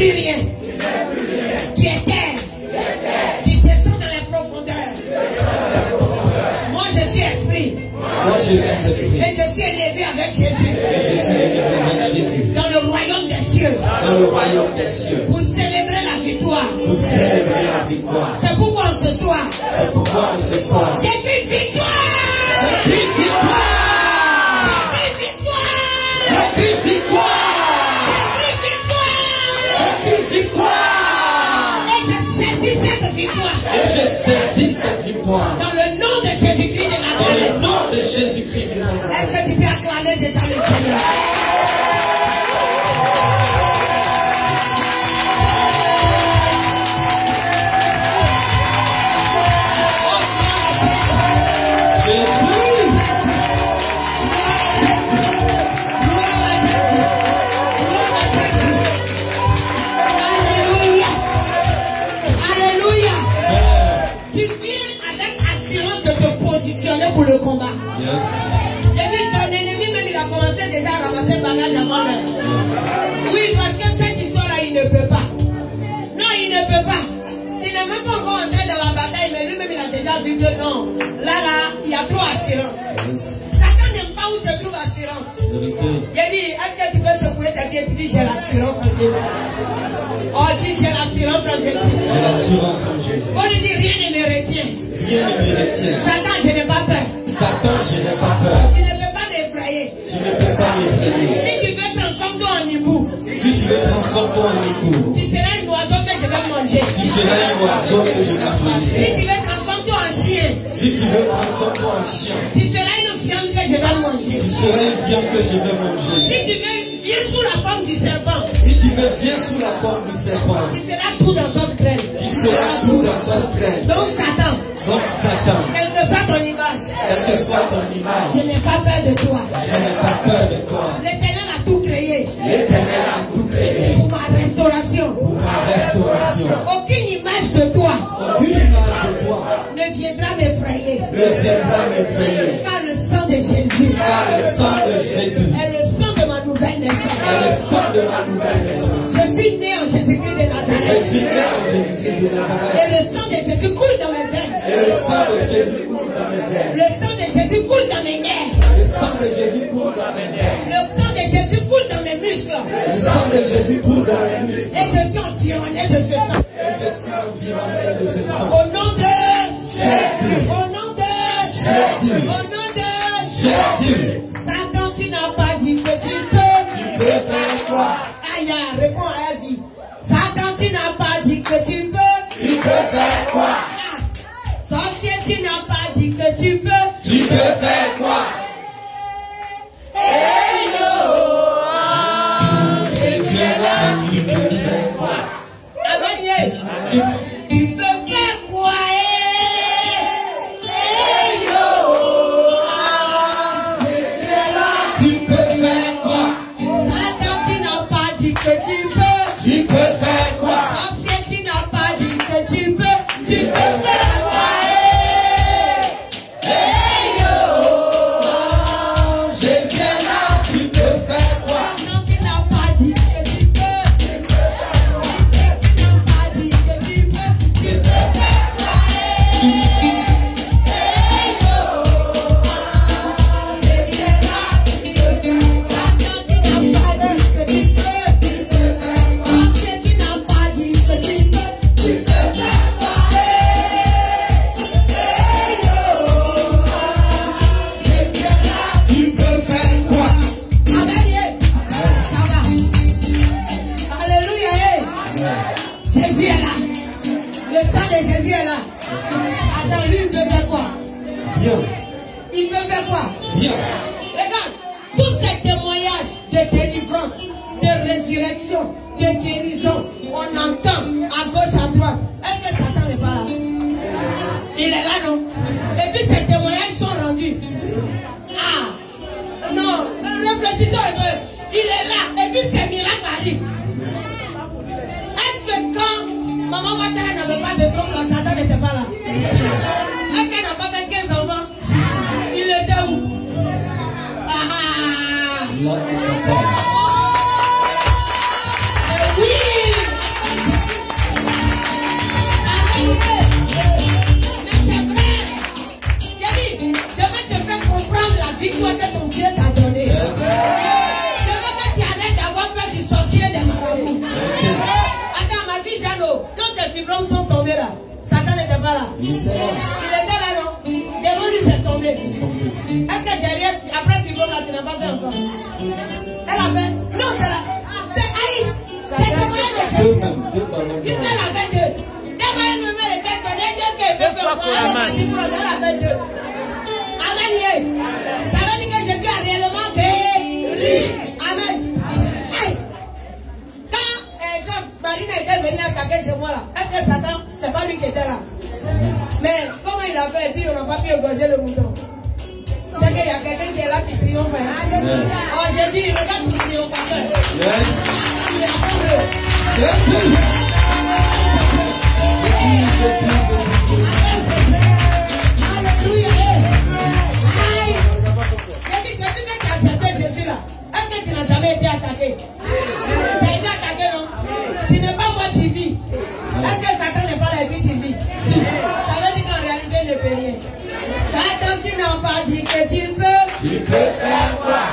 Plus rien. Tu es terre. Tu descends dans les profondeurs. Moi, je suis esprit. Moi, je suis esprit. Et je suis élevé avec Jésus. Et je suis élevé avec Jésus. Dans le royaume des cieux. Dans le royaume des cieux. Pour célébrer la victoire. Pour célébrer la victoire. C'est pourquoi ce soir, C'est pourquoi ce soir. j'ai pris victoire. Cette Tu dis, j'ai l'assurance en Jésus. Oh, dis, j'ai l'assurance en J'ai Jésus. l'assurance en Jésus. On dit, rien ne me retient. Rien ne me retient. Satan, je n'ai pas peur. Satan, je n'ai pas peur. Tu ne peux pas m'effrayer. Tu ne peux pas m'effrayer. Si tu veux transformer en hibou, Si tu veux transformer en époux, tu seras un oiseau que je vais manger. tu seras un oiseau que je vais Si manger. tu veux transformer en chien, Si tu veux transformer en chien, tu seras une viande que je vais manger. tu seras un bien que je vais manger. Si tu veux viens sous la serpent. Si tu deviens sous la forme du serpent. Tu seras tout dans sa graine. Tu seras tout dans sa graine. Donc Satan. Donc Satan. Quelle que soit ton image. Quelle que soit ton image. Je n'ai pas peur de toi. Je n'ai pas peur de toi. L'éternel a tout créé. L'éternel a tout créé. Pour ma restauration. Pour ma restauration. Aucune image de toi. Aucune image de toi. Ne viendra m'effrayer. Ne viendra m'effrayer. Car le sang de Jésus. Car le sang de Jésus. Est le le sang de ma nouvelle naissance. Je suis né en Jésus-Christ de Je Nazareth. suis né en Jésus-Christ de Nazareth. Et le sang de Jésus coule dans mes veines. Et le sang de Jésus coule dans mes veines. Le sang de Jésus coule dans mes nerfs. Le sang de Jésus coule dans mes nerfs. Le sang de Jésus coule dans mes muscles. Le sang de Jésus coule dans mes muscles. Et je suis environné de ce sang. Et je suis environné de ce sang. Au nom de Jésus. Au nom de Jésus, Tu peux faire Satan n'était pas là Est-ce qu'elle n'a pas fait 15 enfants Il était où Ah ah Il était là. Non Devant lui, c'est tombé. Est-ce que derrière, après fibrome là, tu n'as pas fait encore Elle a fait. Non, c'est là. C'est Aïe. C'est témoignage de Deux Jésus. Jusqu'à la fin deux. D'abord, me met le dit qu'est-ce qu'elle peut faire pour elle a fait deux. Amen. Ça veut dire que Jésus a réellement guéri. Amen. Quand euh, chose, Marine était venue attaquer chez moi là, est-ce que Satan, c'est pas lui qui était là? Mais comment il a fait? Et puis on n'a pas pu égorger le mouton C'est qu'il y a quelqu'un qui est là qui triomphe. hein. Oh, j'ai dit, regarde tout triomphateur. Alléluia. Aïe. J'ai dit, depuis que tu as accepté Jésus là, est-ce que tu n'as jamais été attaqué? Peux. Tu peux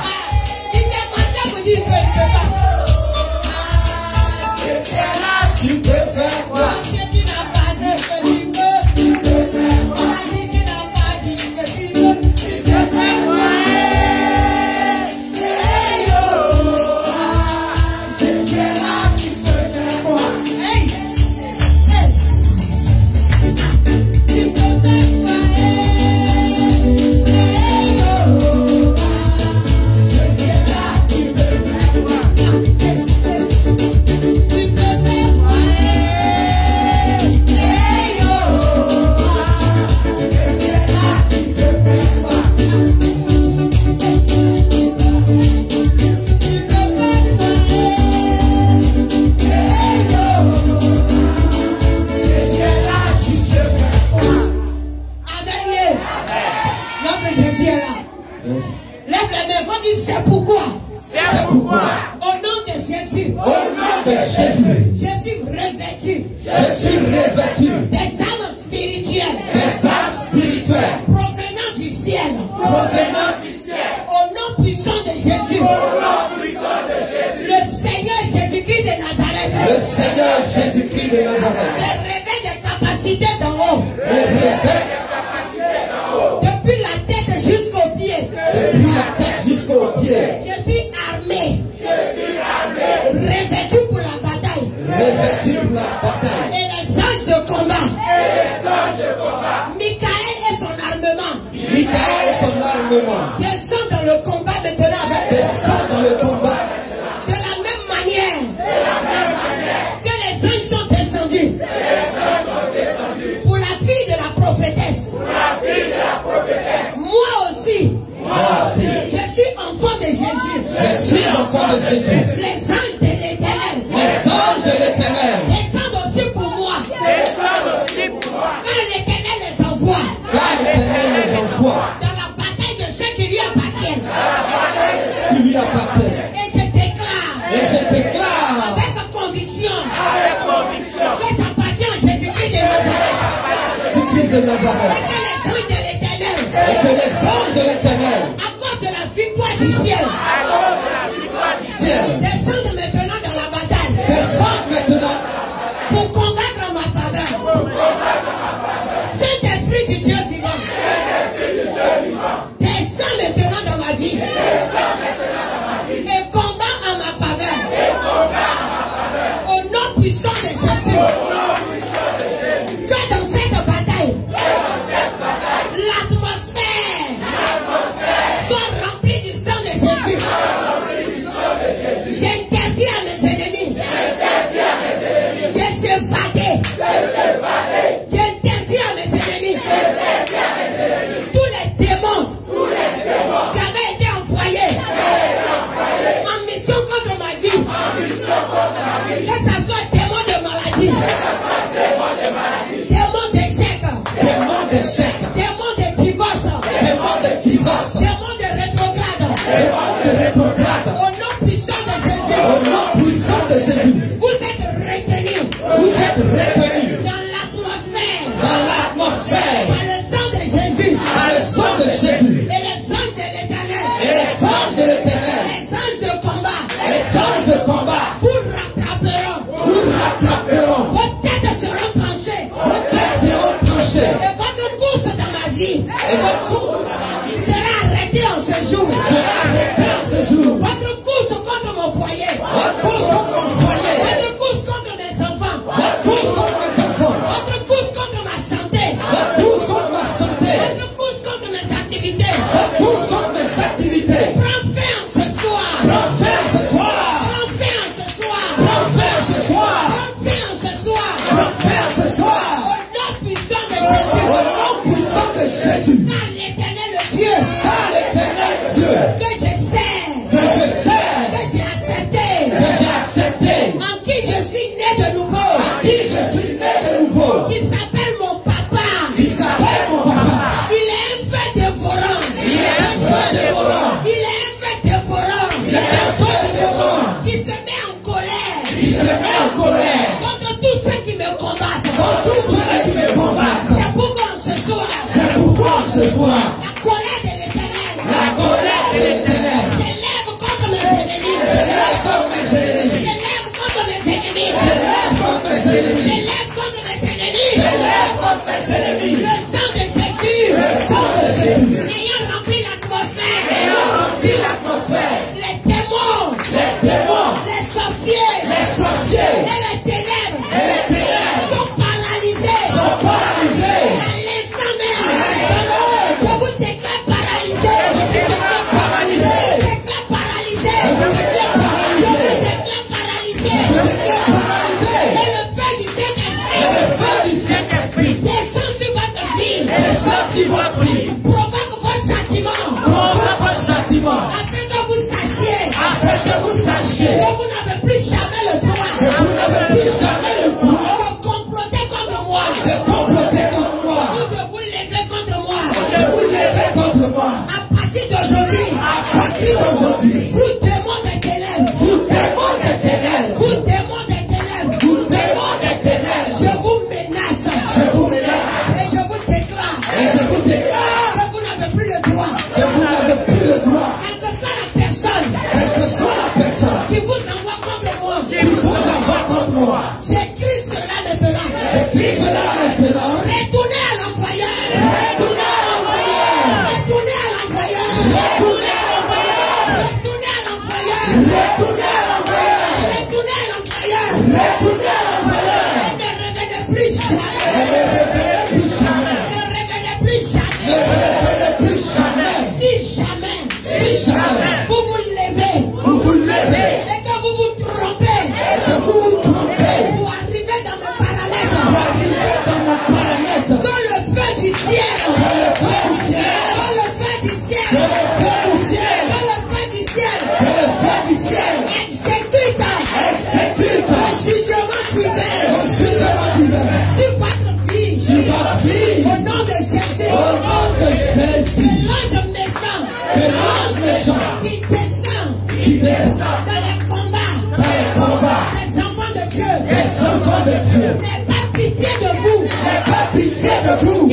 Dieu. N'est pas pitié de vous. N'est pas pitié de vous.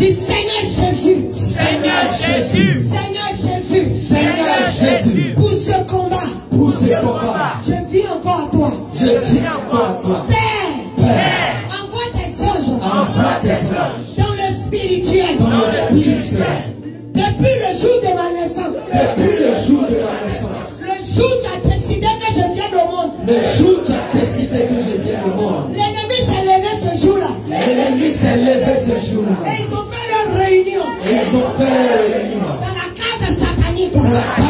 Dis Seigneur Jésus. Seigneur Jésus. Seigneur Jésus. Seigneur Jésus. Pour ce combat. Pour ce combat. Je vis encore à toi. Je vis encore à toi. Père. Père. Envoie tes anges. Envoie tes anges. Dans le spirituel. Dans le spirituel. Depuis le jour de ma naissance. Depuis le jour de ma naissance. Le jour où tu décidé que je viens au monde. Le jour où tu décidé que je viens au monde. L'ennemi s'est levé ce jour-là. L'ennemi s'est levé ce jour-là. Tanakaza Sataniko.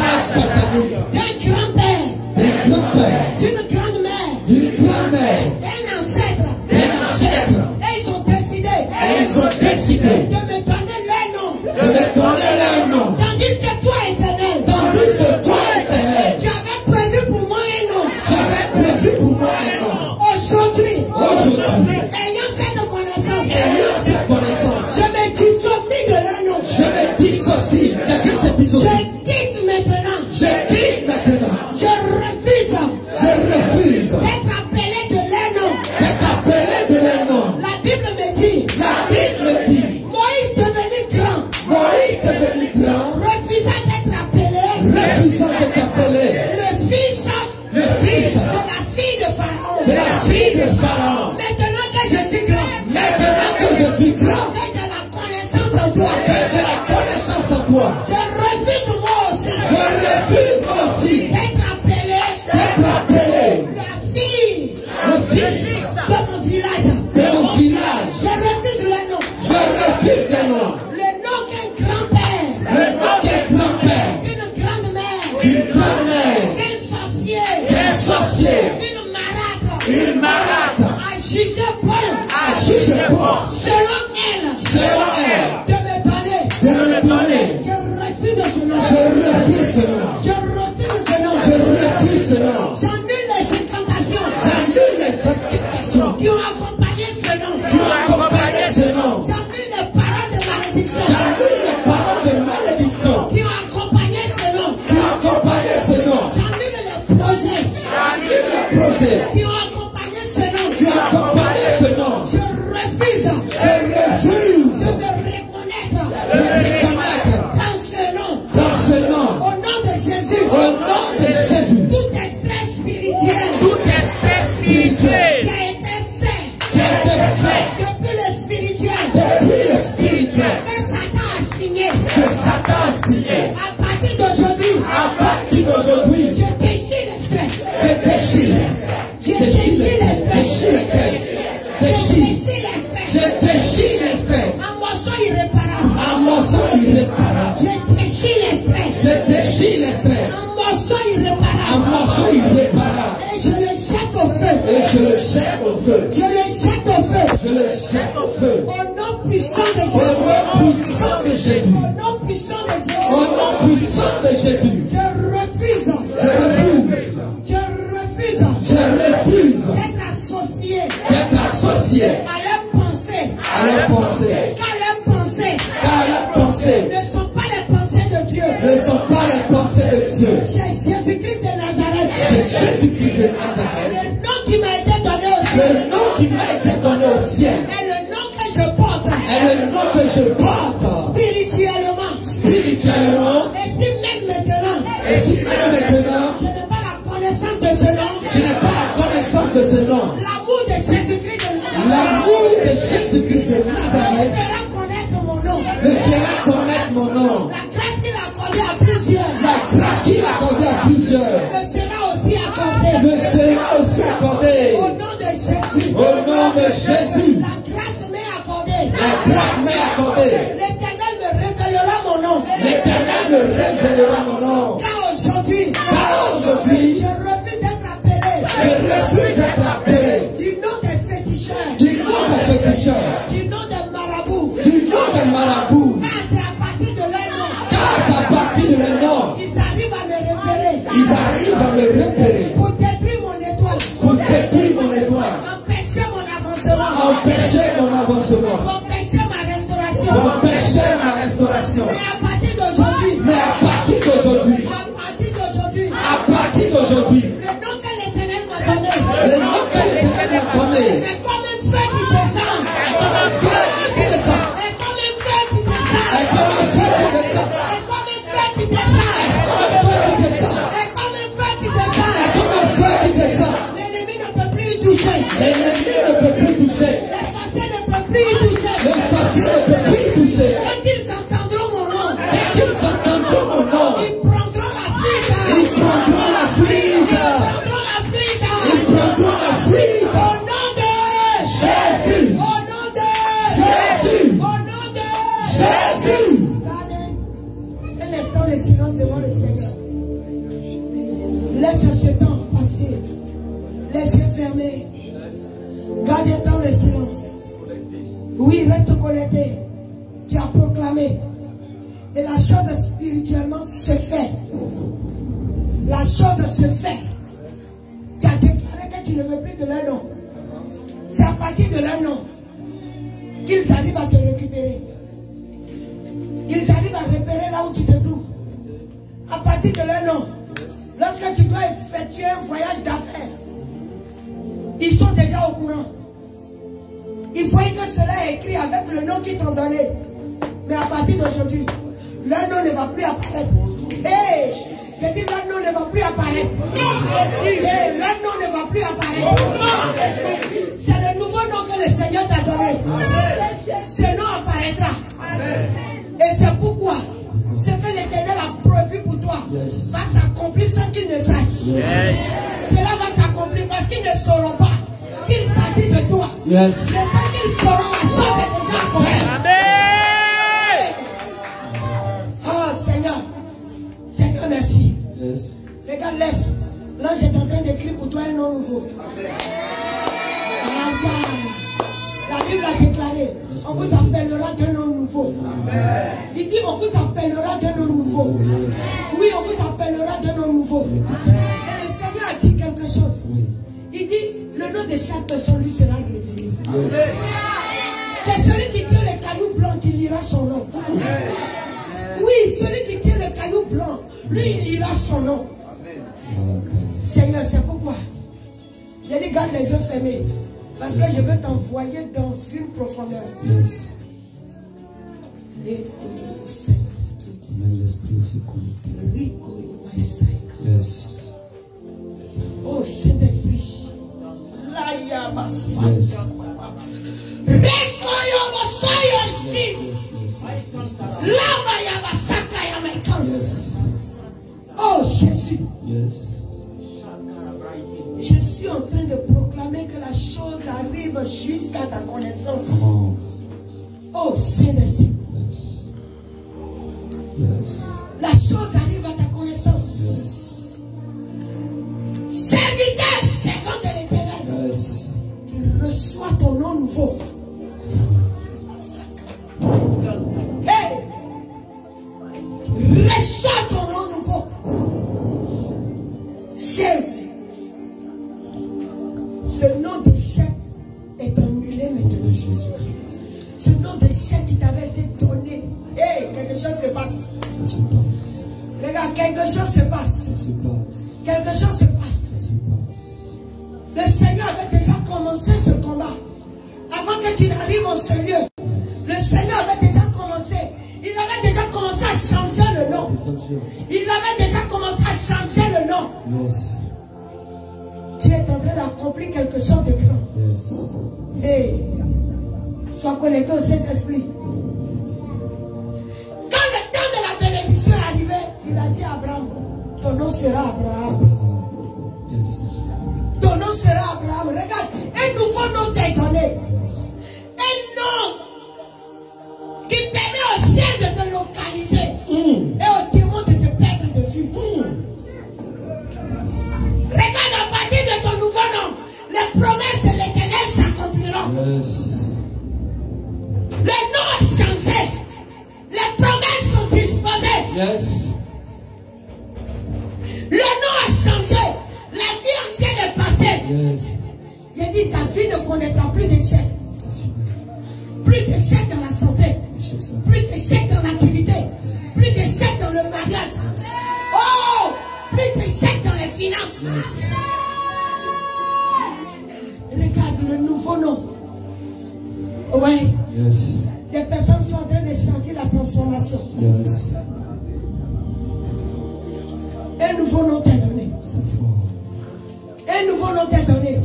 Un nouveau nom t'est donné.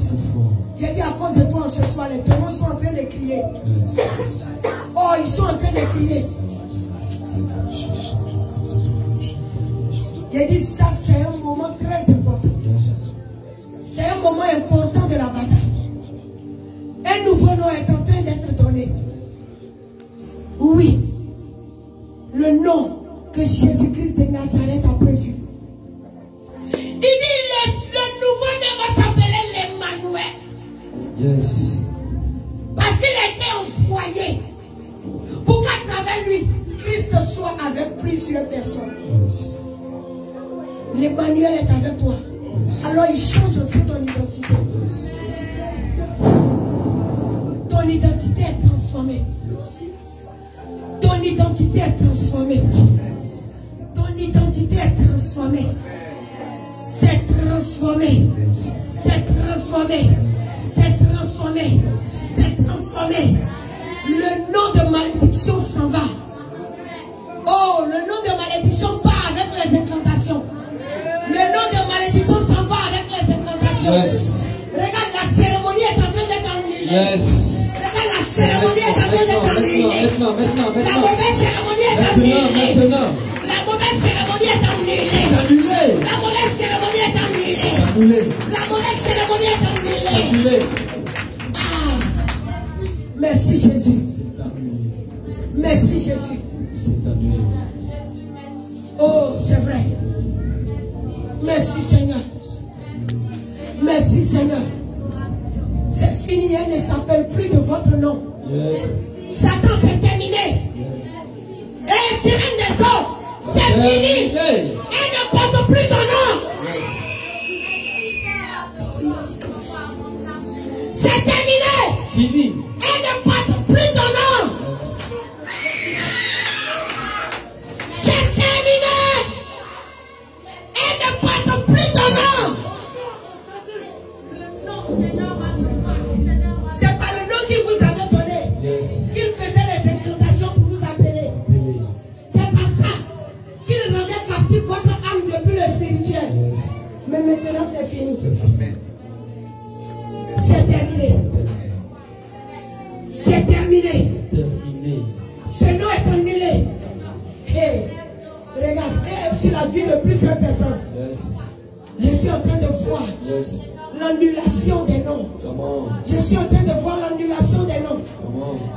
J'ai dit à cause de toi en ce soir, les démons sont en train de crier. Oh, ils sont en train de crier. J'ai dit ça, c'est un moment très important. C'est un moment important de la bataille. Un nouveau nom est en train d'être donné. Oui, le nom que Jésus-Christ de Nazareth a prévu. Parce qu'il a été envoyé pour qu'à travers lui, Christ soit avec plusieurs personnes. L'Emmanuel est avec toi. Alors il change aussi ton identité. Ton identité est transformée. Ton identité est transformée. Ton identité est transformée. C'est transformé. C'est transformé. C'est transformé. C'est transformé. Le nom de malédiction s'en va. Oh, le nom de malédiction part avec les incantations. Le nom de malédiction s'en va avec les incantations. Regarde, la cérémonie est en train d'être annulée. Yes. Regarde, la cérémonie est en train d'être annulée. Maintenant, maintenant, maintenant. La mauvaise cérémonie est annulée. Maintenant, maintenant. La mauvaise cérémonie est annulée. La mauvaise cérémonie est annulée. La mauvaise cérémonie est annulée. Annulé. Ah. Merci Jésus. Merci Jésus. C'est annulé. Oh, c'est vrai. Merci Seigneur. Merci Seigneur. C'est fini, elle ne s'appelle plus de votre nom. Yes. Satan, c'est terminé. Yes. Et sirène des eaux, c'est fini. Elle ne porte plus ton nom. C'est terminé. Fini. Elle ne porte plus ton nom. C'est terminé. Elle ne porte plus ton nom. C'est par le nom qu'il vous avait donné Yes. qu'il faisait les incantations pour vous appeler. C'est par ça qu'il rendait captif votre âme depuis le spirituel. Yes. Mais maintenant c'est fini. C'est terminé. C'est terminé. Terminé. Ce nom est annulé. Hey, regarde, hey, sur la vie de plusieurs personnes, Yes. je suis en train de voir Yes. l'annulation des noms. Je suis en train de voir l'annulation des noms.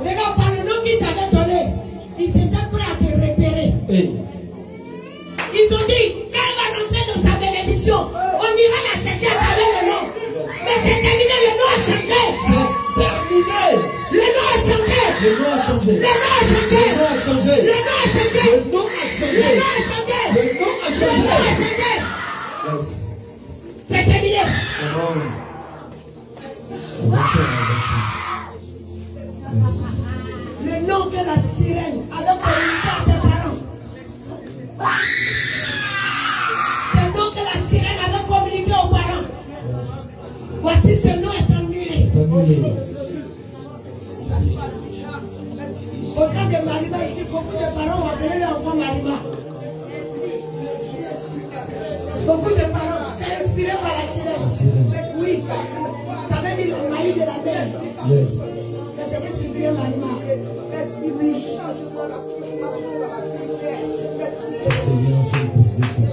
Regarde, par le nom qu'il t'avait donné, ils étaient prêts à te repérer. Hey. Ils ont dit, quand elle va rentrer dans sa bénédiction, on ira la chercher à travers le nom. Mais c'est terminé, le nom a changé. C'est terminé. Le nom a changé. Le nom a changé. Le nom a changé. Le nom a changé. Le nom a changé. Le nom a Le changé. nom a changé. Le nom a Le changé. Yes. C'est terminé. Le nom que la sirène avait communiqué à tes parents. Voici ce nom est annulé. Au cas de Marima ici, beaucoup de parents ont appelé leur enfant Marima. Beaucoup de parents, c'est inspiré par la sirène. Oui, ça, ça veut dire le mari de la mère. Yes. C'est ce que Marima. Seigneur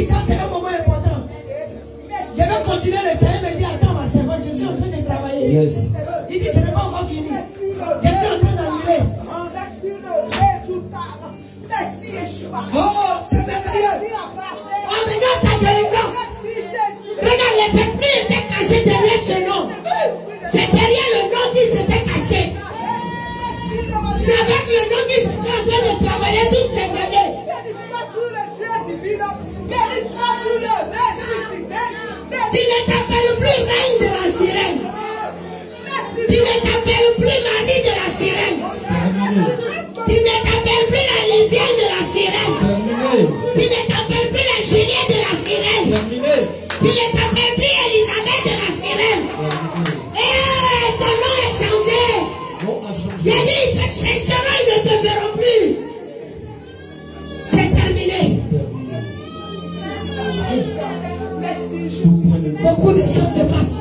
Oui, ça c'est un moment important. Je vais continuer le Seigneur me dit attends ma servante, je suis en train de travailler. Yes. Il dit je n'ai pas encore fini. Je suis en train d'annuler. Oh, c'est merveilleux. Oh, regarde ta délivrance. Regarde, les esprits étaient cachés derrière ce nom. C'est derrière le nom qu'ils étaient cachés. C'est avec le nom qu'ils étaient en train de travailler toutes ces années. Tu ne t'appelles plus reine de la sirène. Tu ne t'appelles plus mari de la sirène. Tu ne t'appelles plus la lisienne de la sirène. Tu ne Beaucoup de choses se passent.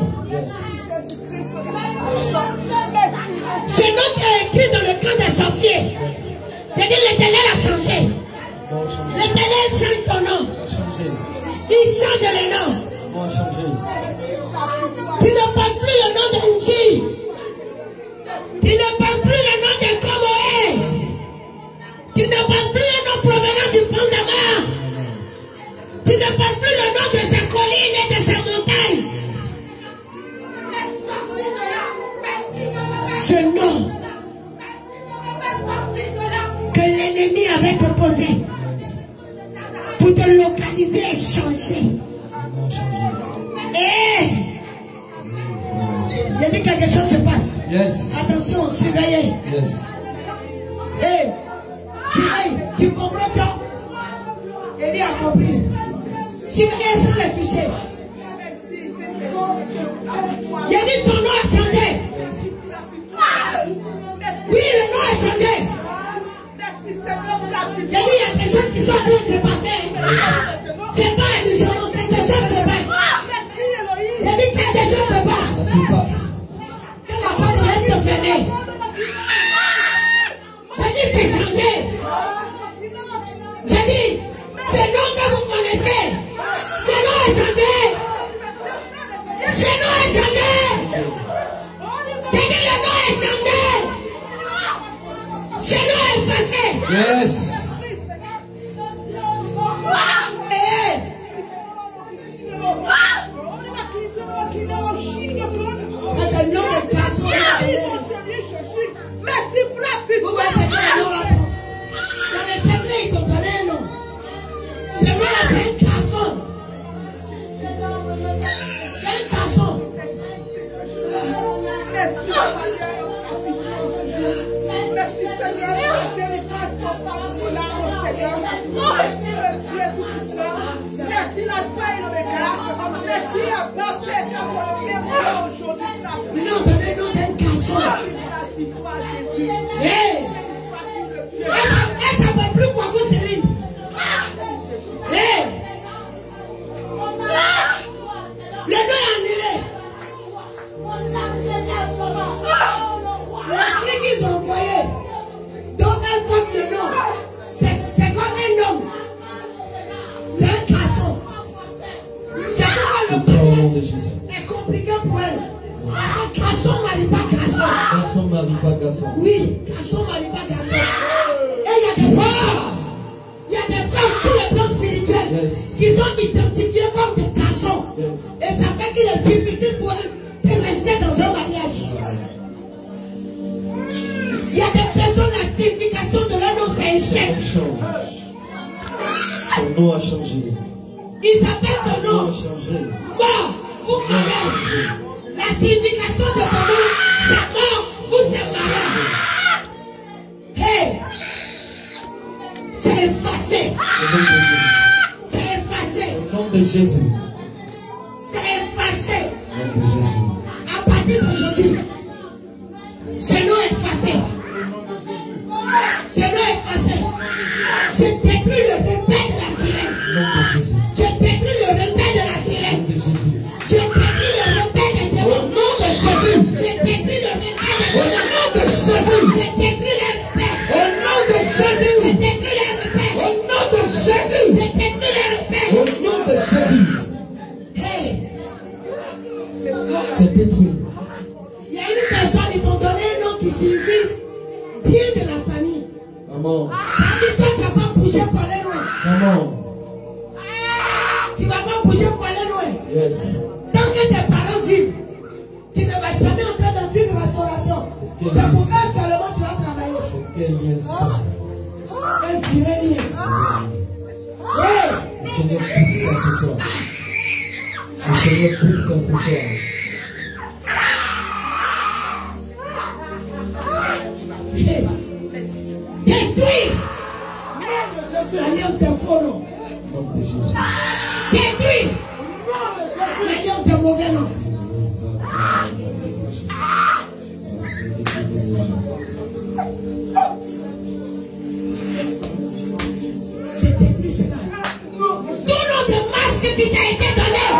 J'étais plus. Tout.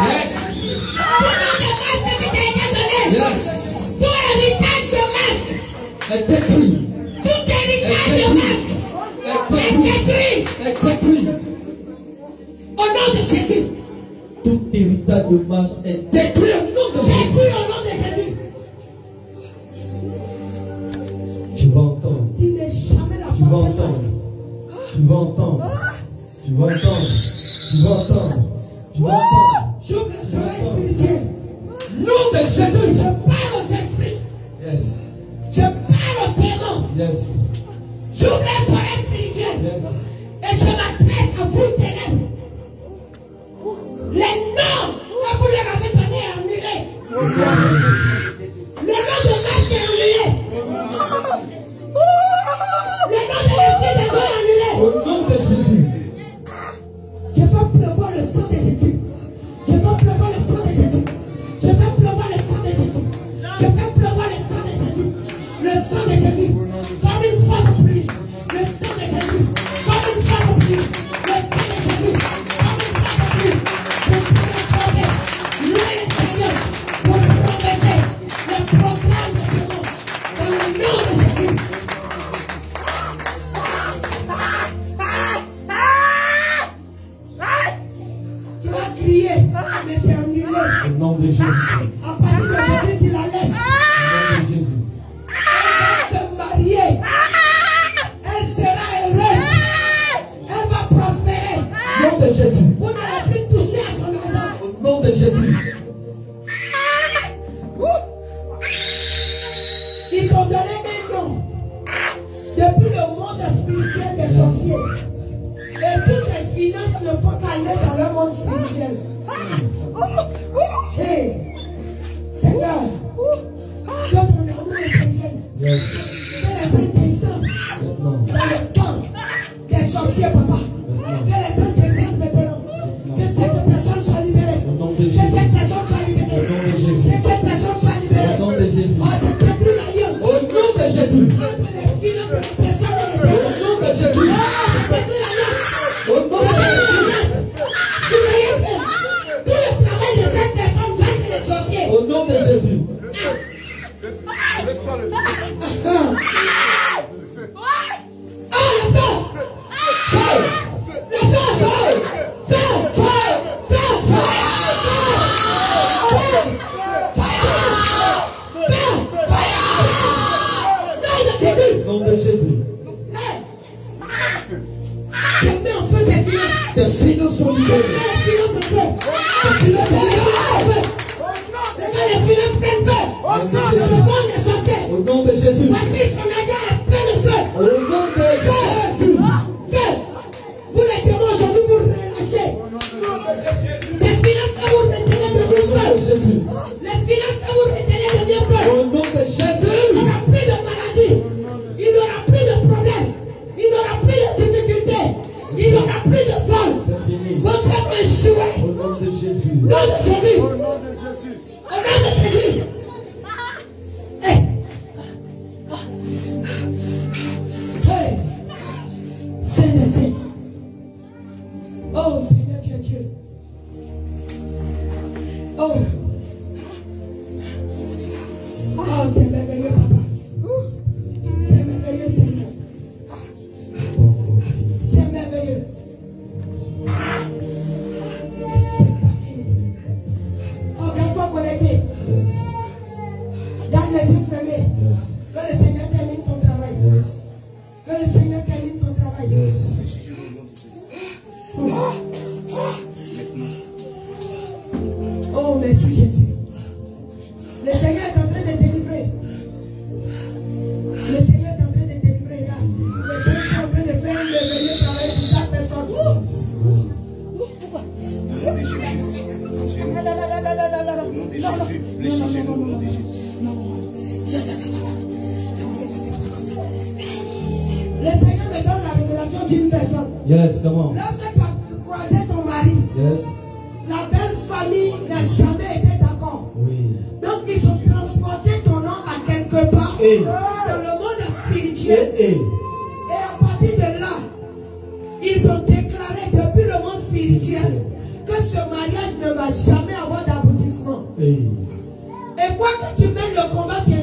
Yes. Yes. Héritage de masque. Est détruit. Tout héritage de masque. Est détruit. Au nom de Jésus. Tout héritage de masque est détruit. déclaré depuis le monde spirituel que ce mariage ne va jamais avoir d'aboutissement. Et quoi que tu mènes le combat, tu es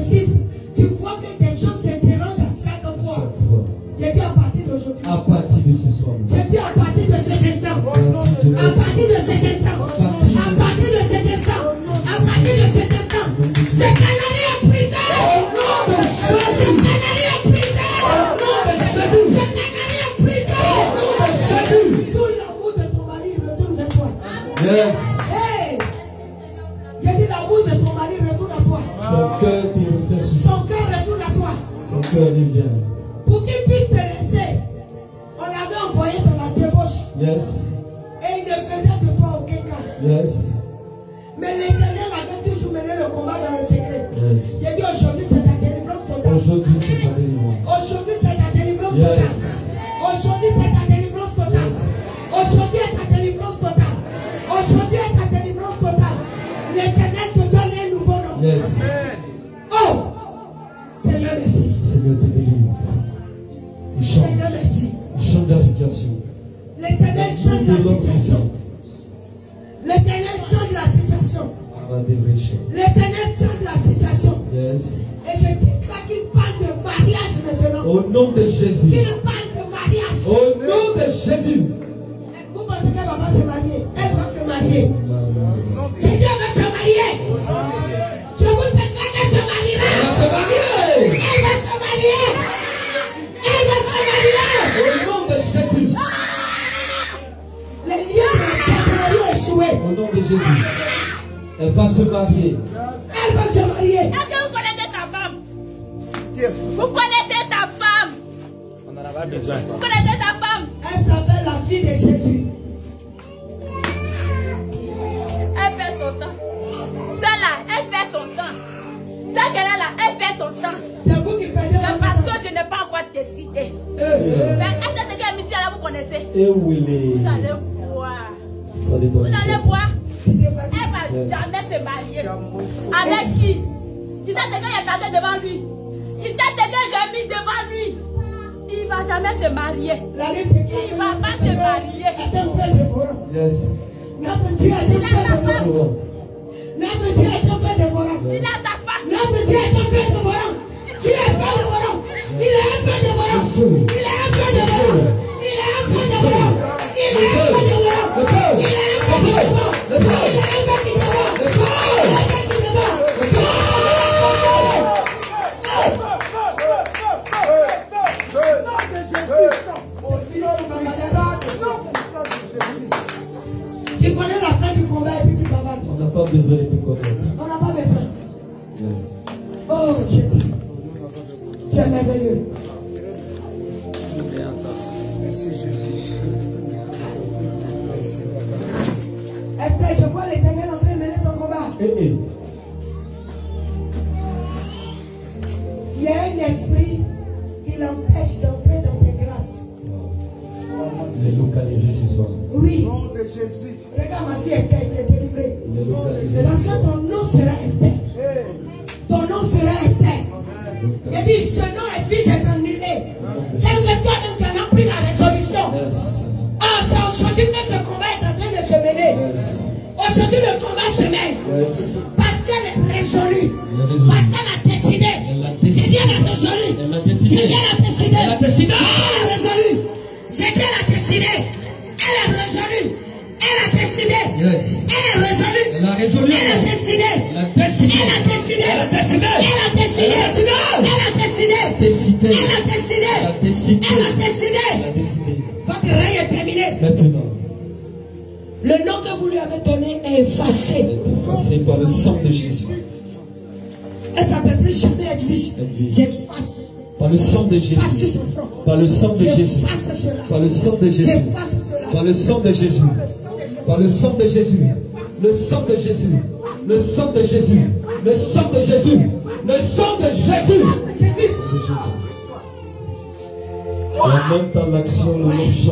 mettre en action les.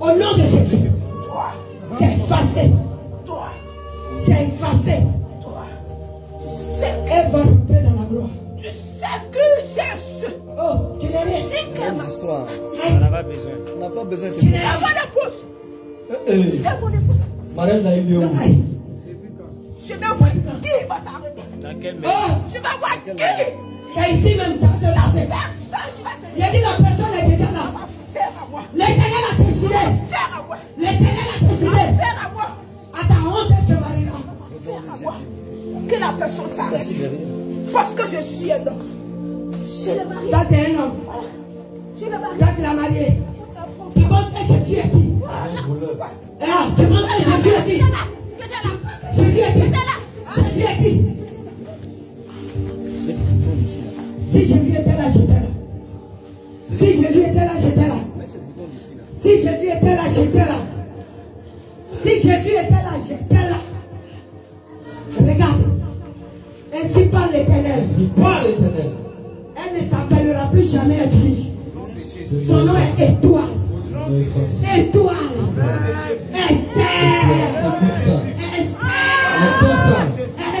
Au nom de Jésus, c'est effacé. C'est effacé. Elle va rentrer dans la gloire. Tu sais que Jésus. Oh, tu n'as rien. C'est quelle histoire On n'a pas besoin. On n'a pas besoin de Tu n'as pas l'épouse. Euh, euh. C'est mon épouse. Mariage n'a eu lieu. Je vais voir qui va s'arrêter. Dans oh. Je vais voir qui. C'est ici même, ça, je l'ai fait. Personne qui va s'arrêter. Il a dit la personne. L'éternel a décidé. L'éternel a décidé. À ta honte, elle se mariera. Que la personne s'arrête. Parce que je suis un homme. Je le marie. Toi, tu es un homme. Je le. Toi, tu. Tu penses que Jésus est qui? Eh, ah, tu penses que Jésus est qui? Jésus est qui? Jésus est qui? Si Jésus était là, j'étais Si Jésus était là, j'étais là. Si Jésus était là, j'étais là. Regarde. Ainsi parle l'éternel. Ainsi parle l'éternel. Elle ne s'appellera plus jamais être. Son nom est étoile. Étoile. Esther. Esther.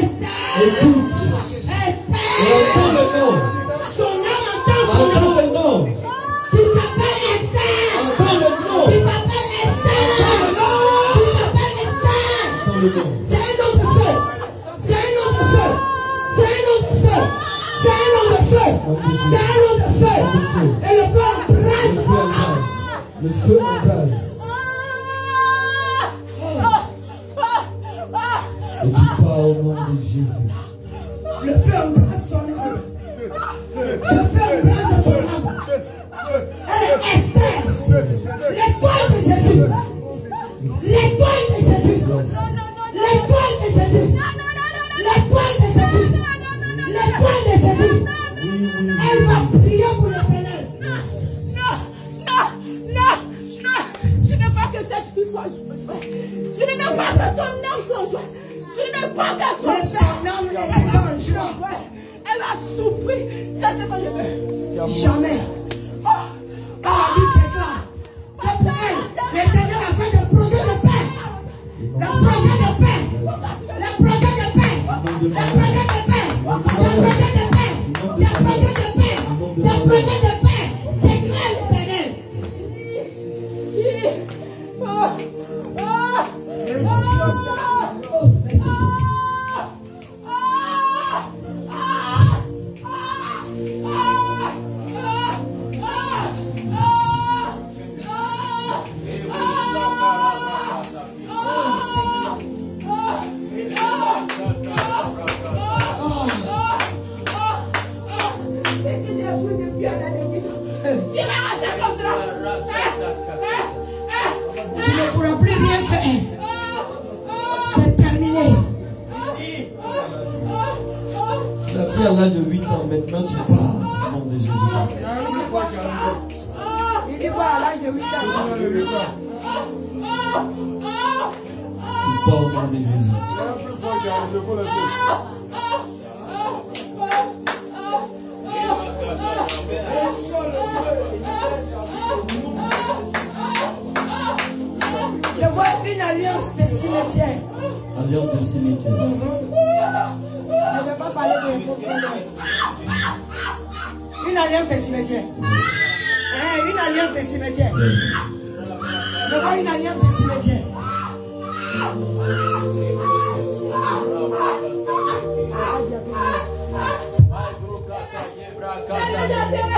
Esther. Écoute. C'est un homme de feu. Et le feu embrase son âme. Le feu embrase. Et tu parles au nom de Jésus. Le feu embrase son âme. Ce feu embrase son âme. Et Esther, l'étoile de Jésus. L'étoile de Jésus. L'étoile de Jésus. L'étoile de Jésus. L'étoile de Jésus. Elle va prier pour le l'éternel. Non, non, non, non, Je ne veux pas que cette fille soit Je ne veux pas que son âme soit joie. Je ne veux pas que son âme soit joie. Elle a soupé. C'est ce que je veux. Jamais. Oh. Car la Bible déclare que pour elle, a fait le projet de paix. Le projet de paix. Le projet de paix. Le projet de paix. Le projet de paix. 你们。Je vois une alliance des cimetières. Alliance des cimetières. Mhm. Je ne vais pas parler de profondeur. Une alliance des cimetières. Eh, une alliance des cimetières. Je vois une alliance des cimetières. Rakata.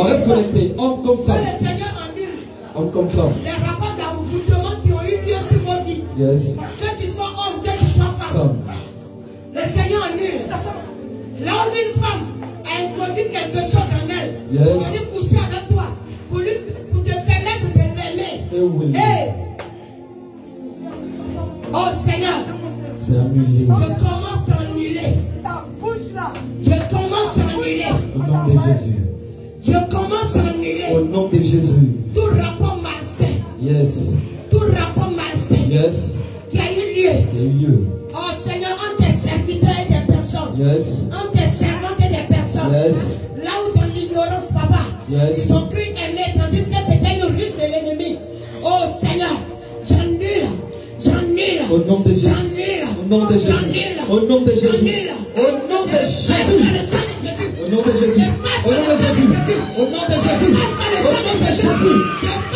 On reste homme comme femme. Que le Seigneur en Homme comme femme. Les rapports d'avoutement qui ont eu lieu sur vos vies. Yes. Que tu sois homme, que tu sois femme. Le Seigneur annule. Là où une femme a introduit quelque chose en elle, yes. pour lui coucher avec toi, pour, lui, pour te faire de l'aimer. Eh oui. Oh Seigneur. C'est annulé. nom de Jésus. Au nom de Jésus. Au nom de Jésus. Au nom de Jésus. Au nom de Jésus. Au nom de Jésus.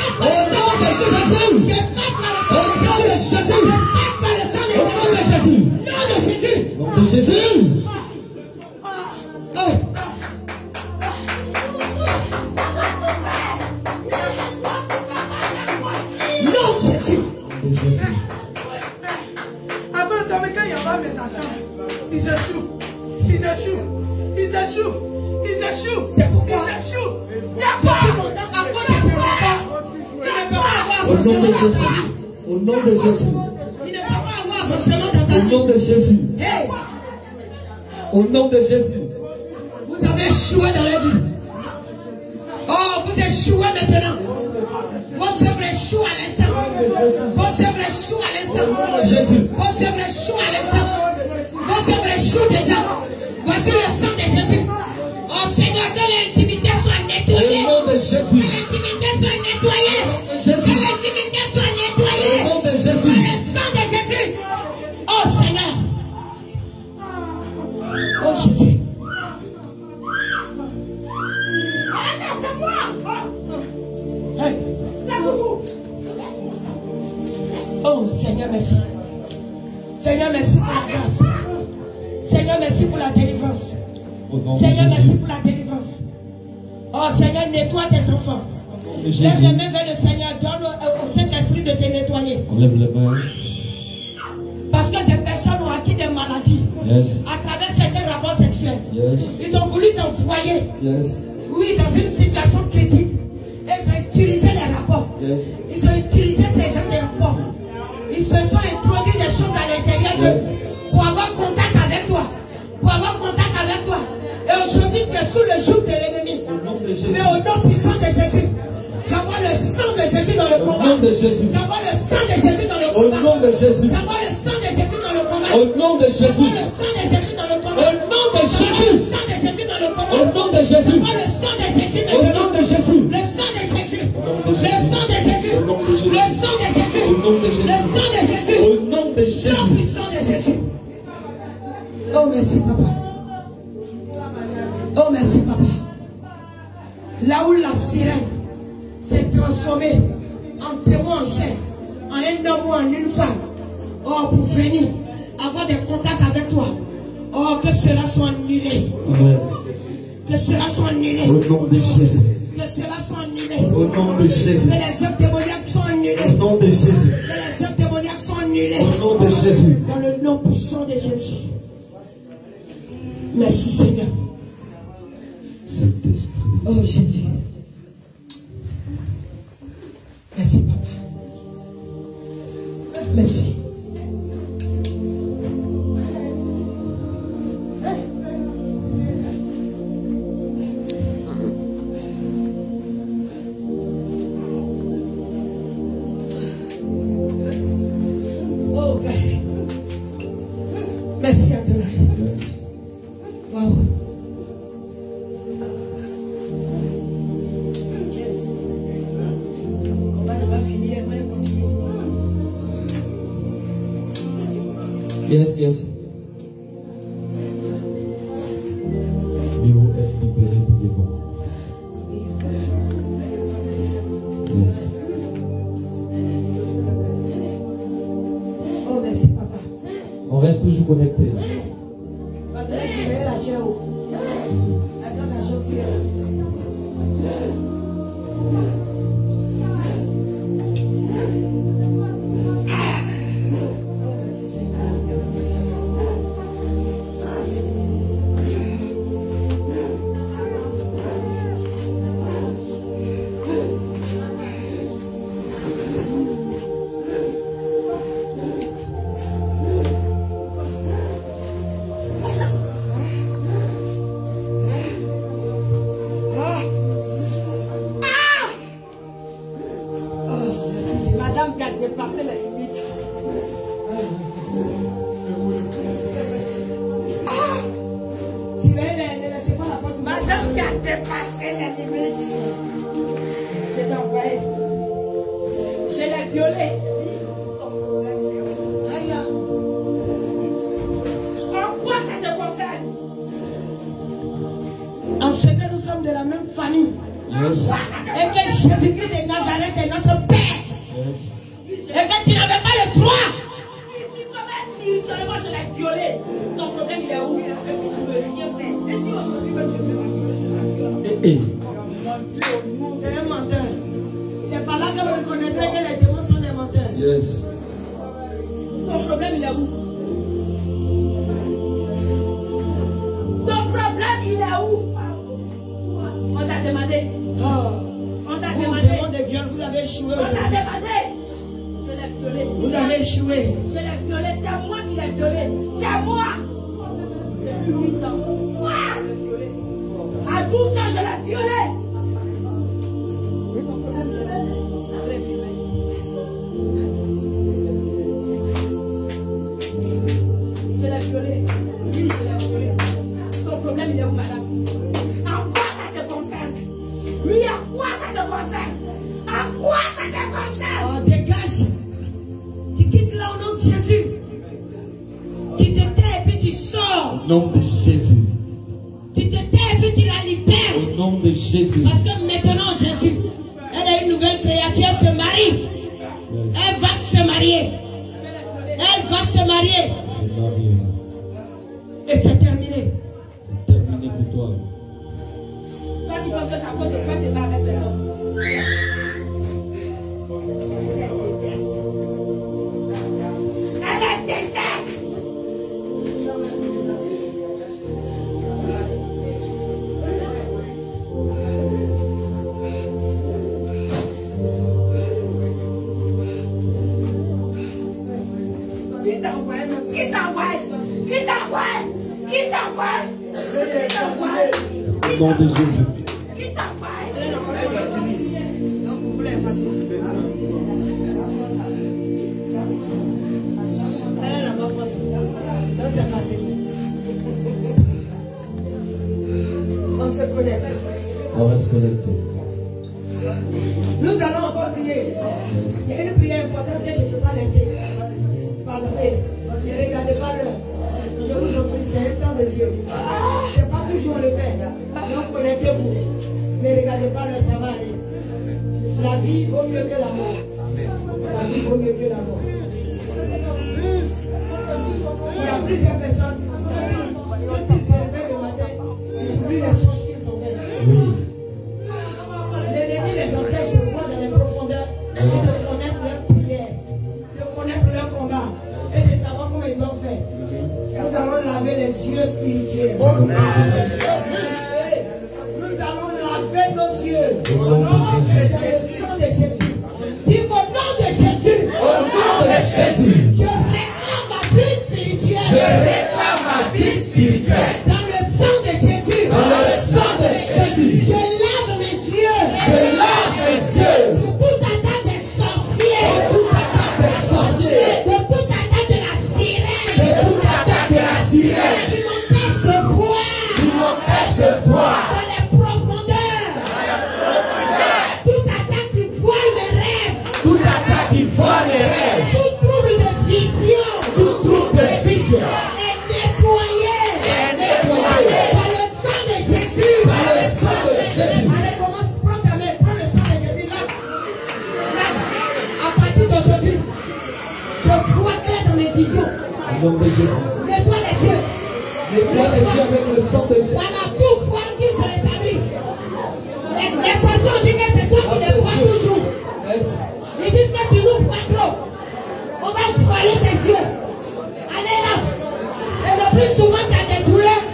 Souvent, tu as des douleurs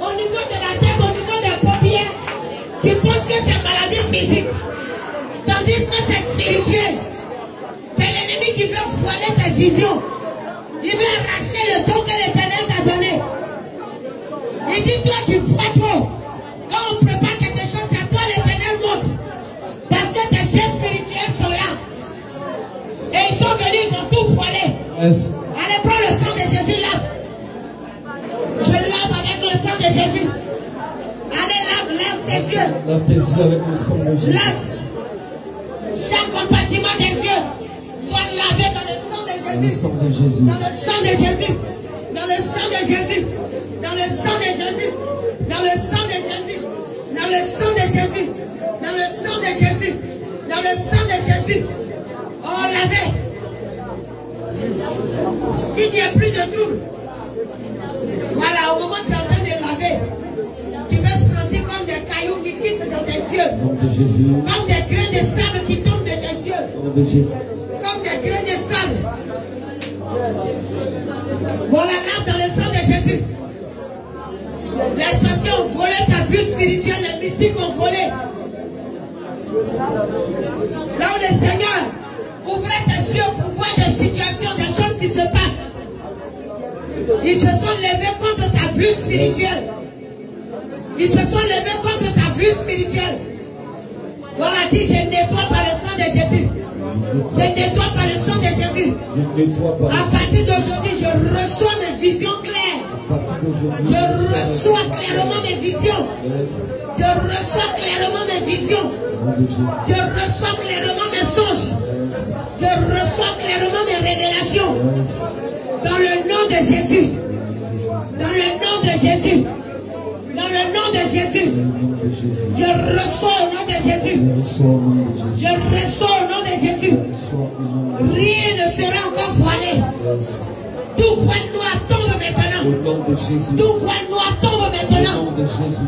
au niveau de la tête, au niveau des paupières. Tu penses que c'est maladie physique. Tandis que c'est spirituel. C'est l'ennemi qui veut voiler tes visions. Il veut arracher le don que l'éternel t'a donné. Il dit, toi, tu vois trop. Quand on prépare quelque chose, c'est à toi l'éternel montre. Parce que tes chefs spirituels sont là. Et ils sont venus, ils ont tout voilé. Yes. De Jésus. Allez, lave, lave tes yeux. Lave tes yeux avec le sang de Jésus. Lave. Chaque compartiment des yeux soit lavé dans le sang de Dans le Jésus. sang de Jésus. Dans le sang de Jésus. Dans le sang de Jésus. Dans le sang de Jésus. Dans le sang de Jésus. Dans le sang de Jésus. Dans le sang de Jésus. Dans le sang de Jésus. Oh, lavé. Qu'il n'y ait plus de trouble. Voilà, au moment de qui quittent dans tes yeux. Nom de Jésus. Comme des grains de sable qui tombent de tes yeux. Nom de Jésus. Comme des grains de sable. Voilà là dans le sang de Jésus. Les sorciers ont volé ta vue spirituelle, les mystiques ont volé. Là où le Seigneur ouvrait tes yeux pour voir des situations, des choses qui se passent. Ils se sont levés contre ta vue spirituelle. Ils se sont levés contre ta vue spirituelle. Voilà, dis, je nettoie par le sang de Jésus. Je nettoie par le sang de Jésus. À partir d'aujourd'hui, je reçois mes visions claires. Je reçois clairement mes visions. Je reçois clairement mes visions. Je reçois clairement mes songes. Je reçois clairement mes révélations. Dans le nom de Jésus. Dans le nom de Jésus. Dans le nom de Jésus. Je reçois au nom de Jésus. Je reçois au nom de Jésus. Rien ne sera encore voilé. Tout voile noir tombe maintenant. Tout voile noir tombe maintenant.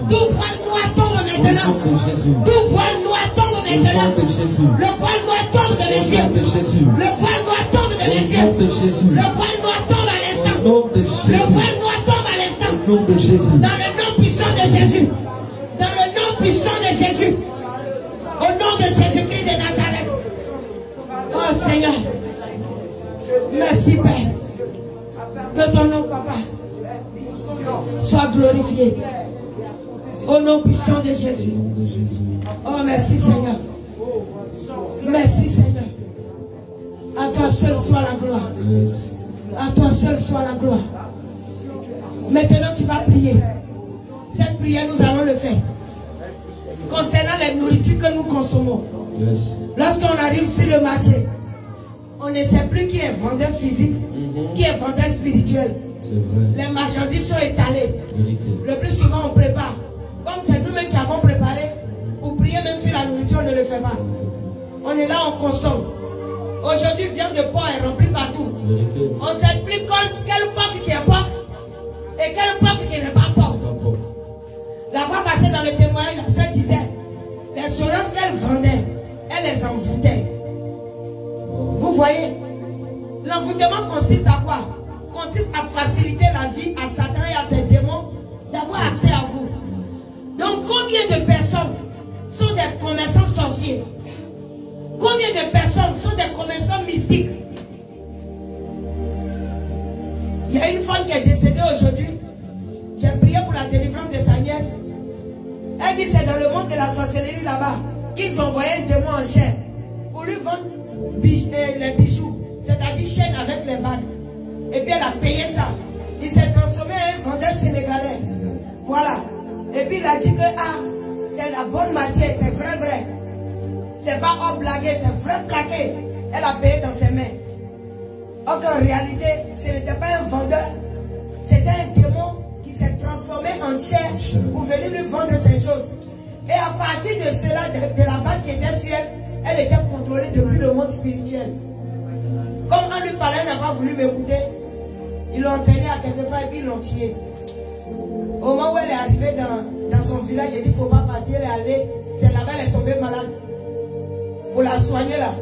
Tout voile noir tombe maintenant. Tout voile noir tombe maintenant. Le voile noir tombe de mes yeux. Le voile noir tombe de mes yeux. Le voile noir tombe à l'instant. Le voile noir tombe à l'instant. Dans le nom puissant de Jésus. Dans le nom puissant de Jésus. Au nom de Jésus-Christ de Nazareth. Oh Seigneur. Merci Père. Que ton nom, Papa, soit glorifié. Au nom puissant de Jésus. Oh merci Seigneur. Merci Seigneur. À toi seul soit la gloire. À toi seul soit la gloire. Maintenant, tu vas prier. Cette prière, nous allons le faire. Concernant les nourritures que nous consommons. Yes. Lorsqu'on arrive sur le marché, on ne sait plus qui est vendeur physique, qui est vendeur spirituel. Vrai. Les marchandises sont étalées. Vérité. Le plus souvent, on prépare. Comme c'est nous-mêmes qui avons préparé, pour prier même sur la nourriture, on ne le fait pas. On est là, on consomme. Aujourd'hui, viande de porc est remplie partout. Vérité. On ne sait plus quel, quel porc qui est porc et quel porc qui n'est pas porc. La fois passée dans le témoignage, la soeur disait, les semences qu'elle vendait, elle les envoûtait. Vous voyez, l'envoûtement consiste à quoi? Consiste à faciliter la vie à Satan et à ses démons d'avoir accès à vous. Donc combien de personnes sont des commerçants sorciers? Combien de personnes sont des commerçants mystiques? Il y a une femme qui est décédée aujourd'hui. J'ai prié pour la délivrance de sa nièce. Elle dit c'est dans le monde de la sorcellerie là-bas qu'ils ont envoyé un démon en chair pour lui vendre euh, les bijoux, c'est-à-dire chaîne avec les bagues. Et puis elle a payé ça. Il s'est transformé en vendeur sénégalais. Voilà. Et puis il a dit que ah, c'est la bonne matière, c'est vrai, vrai. C'est pas hors blagué, c'est vrai plaqué. Elle a payé dans ses mains. Or qu'en réalité, ce n'était pas un vendeur, c'était un démon s'est transformé en chair pour venir lui vendre ces choses. Et à partir de cela, de, la bague qui était sur elle, elle était contrôlée depuis le monde spirituel. Comme on lui parlait, elle n'a pas voulu m'écouter. Ils l'ont entraîné à quelque part et puis ils l'ont tué. Au moment où elle est arrivée dans, dans son village, j'ai dit, il faut pas partir, elle est allée. C'est là-bas, elle est tombée malade. Pour la soigner là,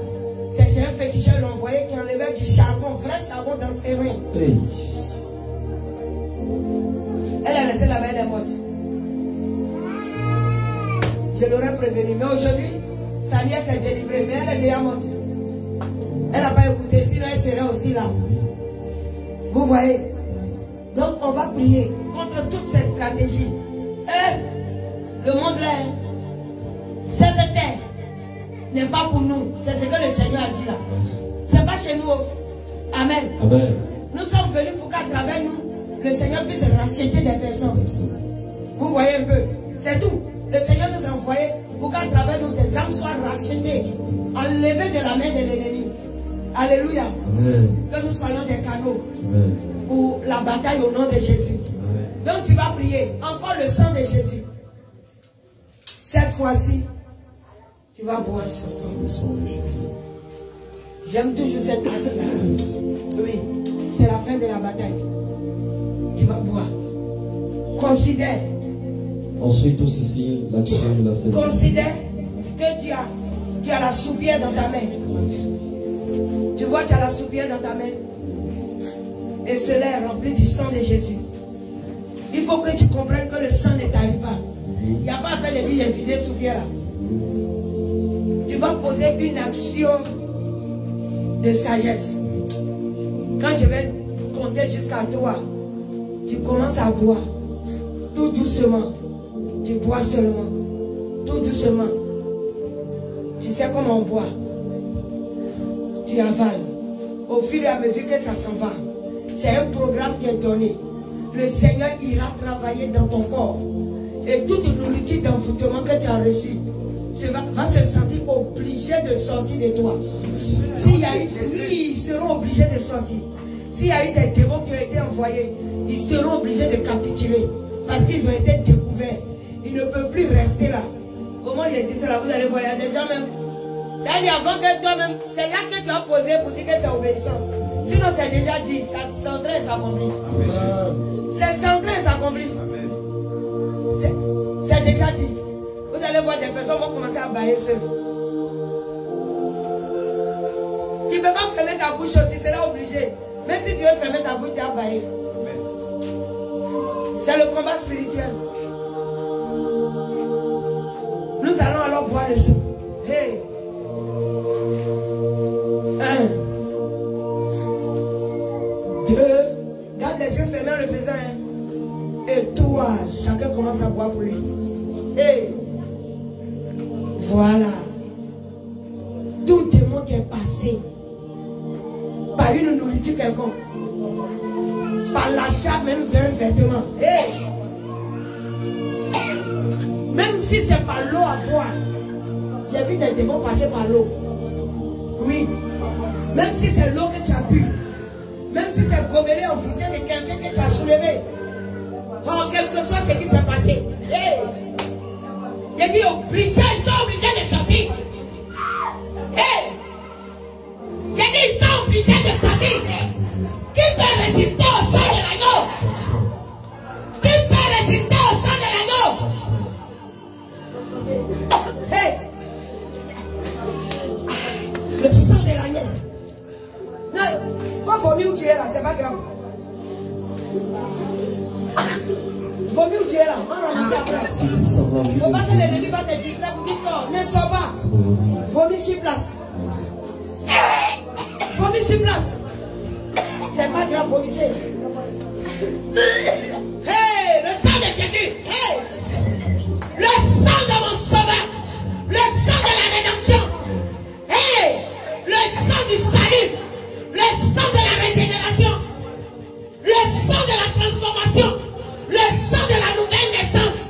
c'est chez un féticheur, l'ont envoyé qui enlevait du charbon, vrai charbon dans ses reins. Elle est restée là-bas, elle est morte. Je l'aurais prévenu. Mais aujourd'hui, sa nièce est délivrée, mais elle est déjà morte. Elle n'a pas écouté, sinon elle serait aussi là. Vous voyez? Donc on va prier contre toutes ces stratégies. Et le monde là, hein, cette terre n'est pas pour nous. C'est ce que le Seigneur a dit là. C'est pas chez nous. oh. Amen. Amen. Nous sommes venus pour qu'à travers nous, le Seigneur puisse racheter des personnes. Vous voyez un peu C'est tout. Le Seigneur nous a envoyé pour qu'à travers nous, des âmes soient rachetées, enlevées de la main de l'ennemi. Alléluia. Amen. Que nous soyons des canaux Amen. pour la bataille au nom de Jésus. Amen. Donc tu vas prier. Encore le sang de Jésus. Cette fois-ci, tu vas boire ce sang. Le sang de Jésus. J'aime toujours cette partie-là. Oui, c'est la fin de la bataille. Tu vas boire. Considère, Ensuite, tout ceci, l'action de la considère que tu as, tu as la soupière dans ta main. Tu vois, tu as la soupière dans ta main. Et cela est rempli du sang de Jésus. Il faut que tu comprennes que le sang ne t'arrive pas. Il n'y a pas à faire de dire j'ai vidé soupière là. Tu vas poser une action de sagesse. Quand je vais compter jusqu'à toi, tu commences à boire. Tout doucement. Tu bois seulement. Tout doucement. Tu sais comment on boit. Tu avales. Au fur et à mesure que ça s'en va. C'est un programme qui est donné. Le Seigneur ira travailler dans ton corps. Et toute nourriture d'envoûtement que tu as reçue va, se sentir obligé de sortir de toi. S'il y a eu, ils seront obligés de sortir. S'il y a eu des démons qui ont été envoyés, ils seront obligés de capituler. Parce qu'ils ont été découverts. Ils ne peuvent plus rester là. Où j'ai dit cela, vous allez voir, il y a des gens même. C'est-à-dire avant que toi-même, c'est là que tu as posé pour dire que c'est obéissance. Sinon, c'est déjà dit. Ça s'entraîne et s'accomplit. C'est s'entraîne et s'accomplit. C'est- C'est déjà dit. Vous allez voir des personnes vont commencer à bailler seules. Tu ne peux pas fermer ta bouche, tu seras obligé. Même si tu veux fermer ta bouche, tu vas bailler. C'est le combat spirituel. Nous allons alors boire le sang. Hey. Un. Deux. Garde les yeux fermés en le faisant. hein. Et toi, chacun commence à boire pour lui. Et voilà. Tout démon qui est passé par une nourriture quelconque, par l'achat même d'un vêtement. Hey! Même si c'est par l'eau à boire, j'ai vu des démons passer par l'eau. Oui. Même si c'est l'eau que tu as bu, même si c'est gobelet au foutu de quelqu'un que tu as soulevé, oh, quel que soit ce qui s'est passé. Hey! J'ai dit obligé, ils sont obligés de sortir. Hey! J'ai dit ils sont obligés de sortir. Qui peut résister au sang de l'agneau? Qui peut résister au sang de l'agneau? Hey! Le sang de l'agneau. Non, pas vomir où tu es là, c'est pas grave. Vomir où tu es là, on va ramasser après. Faut pas que l'ennemi va te distraire pour qu'il sort. Ne sors pas. Vomis sur place. Vomis sur place. C'est pas grave, vomissez. Hey, le sang de Jésus. Hey, le sang de mon sauveur. Le sang de la rédemption. Hey, le sang du salut. Le sang de la régénération. Le sang de la transformation. Le sang de la nouvelle naissance.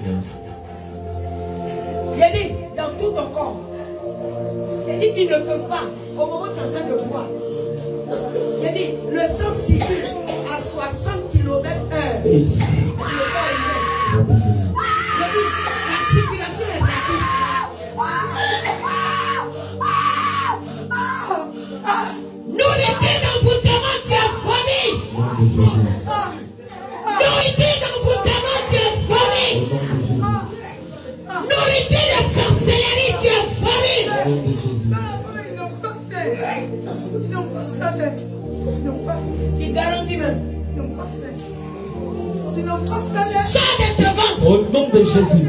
Il dit dans tout ton corps. Il dit qu'il ne peut pas, au moment où tu es en train de boire. Il dit le sang circule à 60 km heure. La circulation est gratuite. Nourriture d'envoûtement, tu es vomi. Nourriture d'envoûtement, tu es vomi. Nourriture de sorcellerie, tu es vomi. Pas fait. Tu garantis même. Ils n'ont pas fait. Ils n'ont pas fait. Sors de ce ventre. Au nom de Jésus.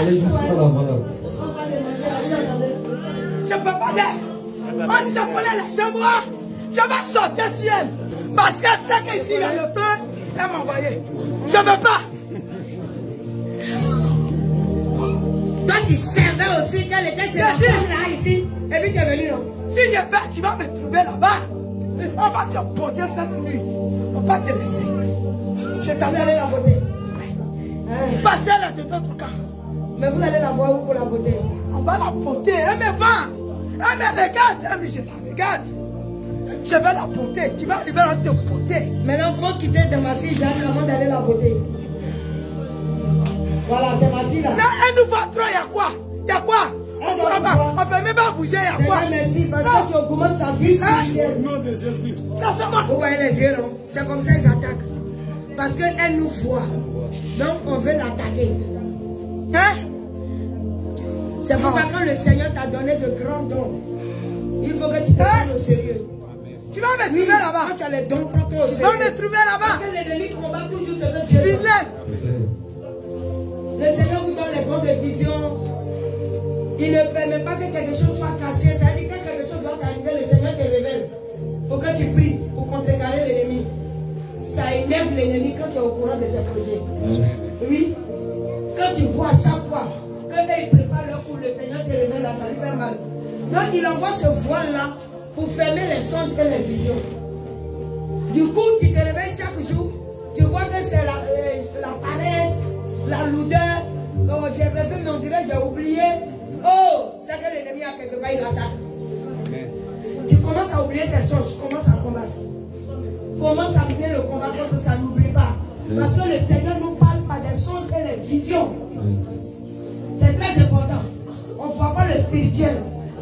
Allez jusqu'à. Je peux pas dire. On s'appelait laissez-moi. Je vais sortir sur elle. Parce qu'elle sait qu'ici, il y a le feu. Elle m'a envoyé. Je veux pas. Toi, tu savais aussi qu'elle était chez la femme là, ici. Et puis tu es venu, non Si je vais, tu vas me trouver là-bas. On va te porter cette nuit. On va te laisser. Je Vous t'avais allez la. Hein? passé là de ton cas. Mais vous allez la voir où pour la voter On va la porter. Elle me vend. Elle me regarde. Elle me je la regarde. Je vais la porter. Tu vas arriver à te porter. Maintenant, il faut quitter de ma fille Jeanne avant d'aller la voter. Voilà, c'est ma fille là. Là, elle nous voit trop. Il y a quoi? Il y a quoi? On ne pourra pas. On peut même pas bouger. Il y a quoi? merci parce Non. que tu augmentes sa vie Hein? spirituelle. Laisse-moi. Vous voyez les yeux, non? C'est comme ça qu'ils attaquent. Parce qu'elle nous voit. Donc, on veut l'attaquer. Hein? C'est pourquoi quand le Seigneur t'a donné de grands dons, il faut que tu te prennes au sérieux. Tu vas me Oui, trouver là-bas. quand tu as les dons, prends-toi au Tu vas sérieux. me trouver Parce là-bas. que l'ennemi combat toujours ce que Dieu donne. Le Seigneur vous donne les dons de vision. Il ne permet pas que quelque chose soit caché. Ça veut dire que quand quelque chose doit t'arriver, le Seigneur te révèle. Pour que tu pries, pour contrecarrer l'ennemi. Ça énerve l'ennemi quand tu es au courant de ses projets. Oui. Quand tu vois à chaque fois quand ils préparent leur coup, le Seigneur te révèle là, ça lui fait mal. Donc il envoie ce voile-là pour fermer les songes et les visions. Du coup, tu te réveilles chaque jour, tu vois que c'est la, euh, la paresse, la lourdeur. Oh, j'ai rêvé, mais on dirait que j'ai oublié. Oh, c'est que l'ennemi a quelque part, il attaque. Tu commences à oublier tes songes, tu commences à combattre. Commence à oublier le combat contre ça, n'oublie pas. Parce que le Seigneur nous parle par des songes et les visions. Spirituel.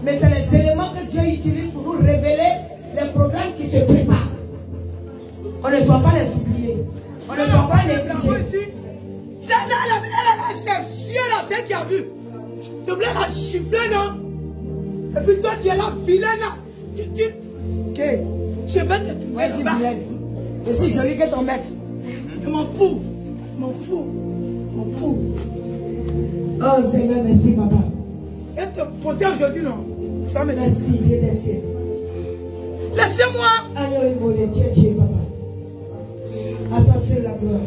Mais c'est les éléments que Dieu utilise pour nous révéler les programmes qui se préparent. On ne doit pas les oublier. On ne doit pas les négliger. C'est c'est cieux là, c'est qui a vu. Tu voulais la chiffler, non? Et puis toi, tu es là, vilaine là. Tu, tu... Ok, je vais te trouver Vas-y, là-bas. Je suis joli que ton maître. Je m'en fous. Je m'en fous. Je m'en fous. Oh Seigneur, merci papa. Et te porter aujourd'hui, non? Tu vas me dire. Merci Dieu des cieux. Laissez-moi. Agneau immolé, Dieu, Dieu, papa. À toi seul la gloire.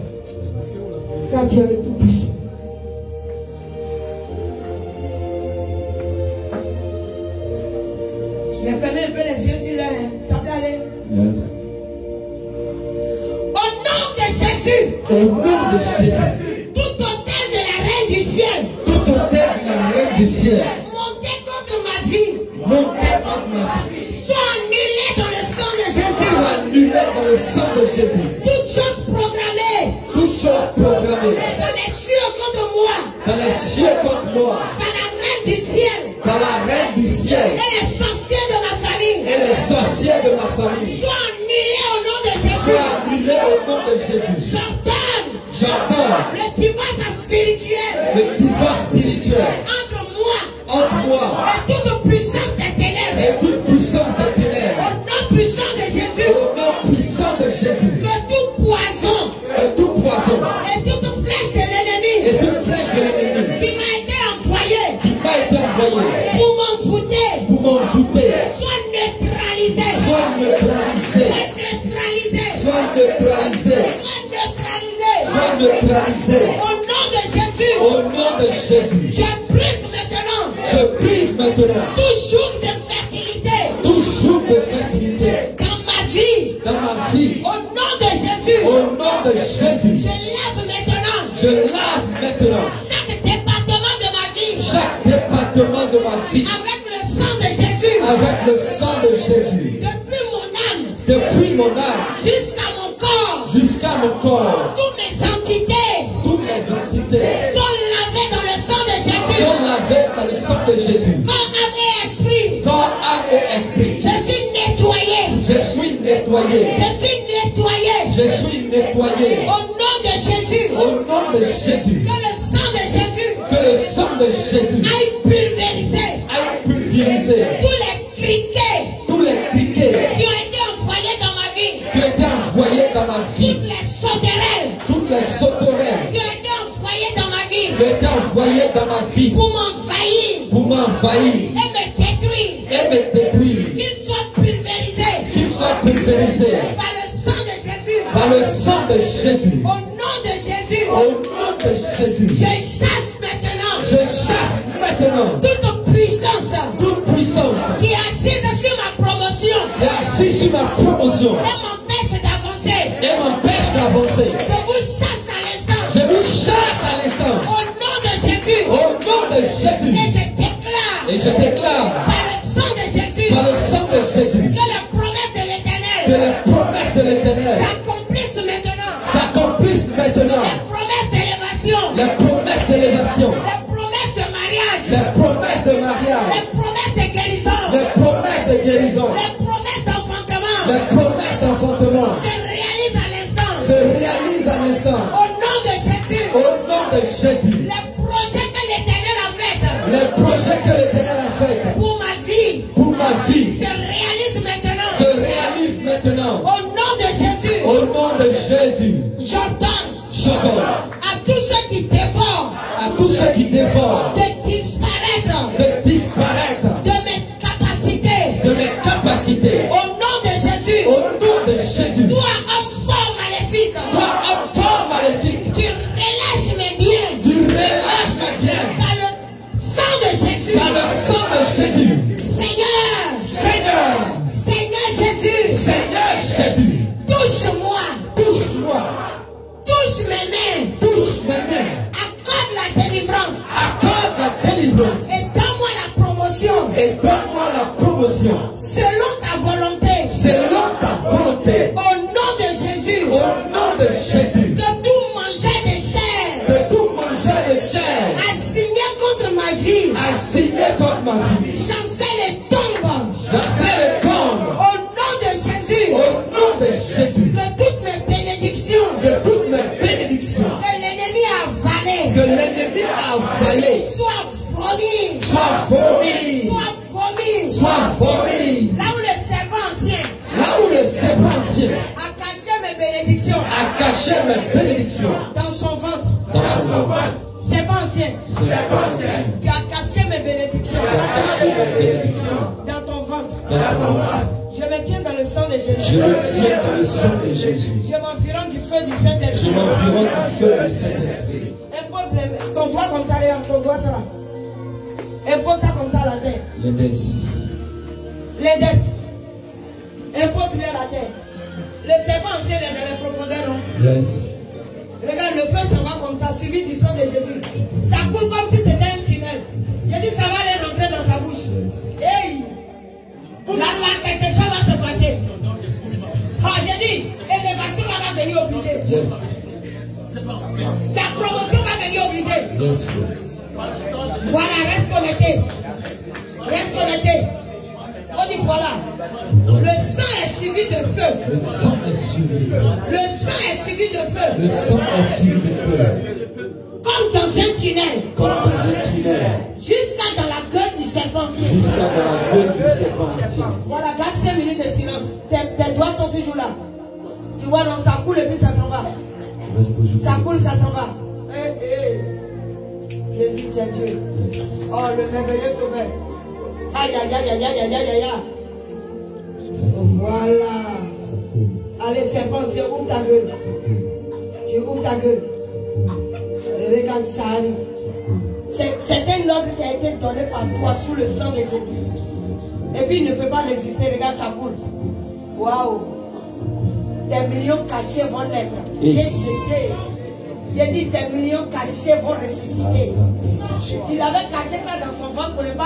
Car tu es le tout-puissant. Mais fermez un peu les yeux sur là, hein. ça peut aller. Yes. Au nom de Jésus, Au nom de Jésus, du ciel, monté contre ma vie, montez contre ma vie, soit annulé dans le sang de Jésus. soit annulé dans le sang de Jésus. Toutes choses programmées. Toutes choses programmées. Dans les cieux contre moi, dans les cieux contre moi, par la reine du ciel. Par la reine du ciel. Et les sorciers de ma famille, et les sorciers de ma famille, soit annulés au nom de Jésus. soient annulés au nom de Jésus. J'ordonne J'entends. Le divorce spirituel. Le divorce spirituel entre moi et toute puissance des ténèbres. et toute puissance des Au ténèbres. nom puissant de Jésus, Au nom puissant de Jésus, que tout poison. Et tout poison. Et toute flèche de et l'ennemi toute flèche de l'ennemi. Qui m'a été envoyée. Qui m'a été envoyé pour m'envoûter pour m'envoûter soit neutralisée. soit neutralisé, Soit neutralisée. soit neutralisé, Soit neutralisée. soit neutralisé. Au nom de Jésus, Au nom de Jésus, je brise brise maintenant tout jour de fertilité. Tout jour de fertilité. Dans ma vie. dans ma vie. Au nom de Jésus, Au nom de Jésus, je lève maintenant. Je lave maintenant. Chaque département de ma vie. Chaque département de ma vie. Avec le sang de Jésus. avec le sang de Jésus. Depuis mon âme. Depuis mon âme. Jusqu'à mon corps, jusqu'à mon corps, toutes mes entités. Toutes mes entités. Sont sang de Jésus. Corps, âme et esprit, Corps, âme et esprit, je suis nettoyé. je suis nettoyé. Je suis nettoyé. Je suis nettoyé. Au nom de Jésus, Au nom de Jésus, que le sang de Jésus que le sang de Jésus aille pulvériser aille pulvériser tous les criquets tous les criquets qui ont été envoyés dans ma vie, qui ont été envoyés dans ma vie, toutes les sauterelles toutes les sauterelles qui ont été envoyées dans ma vie qui ont été envoyées dans ma vie pour m'envahir et me détruire, et me détruire, qu'ils soient pulvérisés qu'ils soient pulvérisés par le sang de Jésus. par le sang de Jésus. Au nom de Jésus, Au nom de Jésus, je chasse maintenant. Je chasse maintenant. Toute puissance. Toute puissance. Qui est assise sur ma promotion. Qui est assise sur ma promotion பேசுறாங்க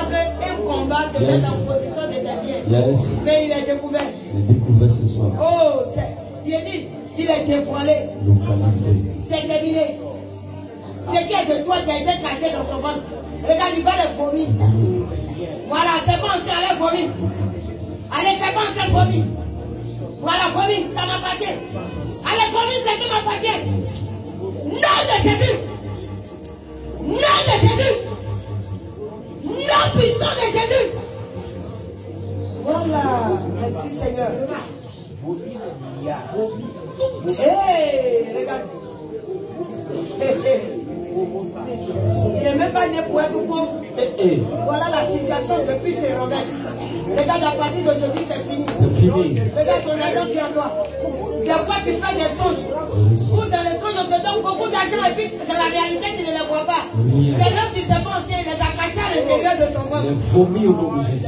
qu'un combat te Yes. en position de derrière. Yes. Mais il est découvert. Il est découvert ce soir. Oh, c'est- dit, il est dévoilé. C'est terminé. Ce qui est de toi qui a été caché dans son ventre. Regarde, il va les vomir. Voilà, c'est bon, c'est allez vomir. Allez, c'est bon, c'est vomir. Voilà, vomir, ça m'appartient. Allez, vomir, c'est qui m'appartient. Nom de Jésus. Voilà la situation depuis ses renverse. Regarde, à partir d'aujourd'hui, c'est fini. fini. Regarde ton argent qui est en toi. Des fois, tu fais des songes. Ou dans les songes, on te donne beaucoup d'argent et puis c'est la réalité, tu ne les vois pas. C'est l'homme qui s'est pas ancien, il les a cachés à l'intérieur de son ventre. Les vomis au nom de Jésus.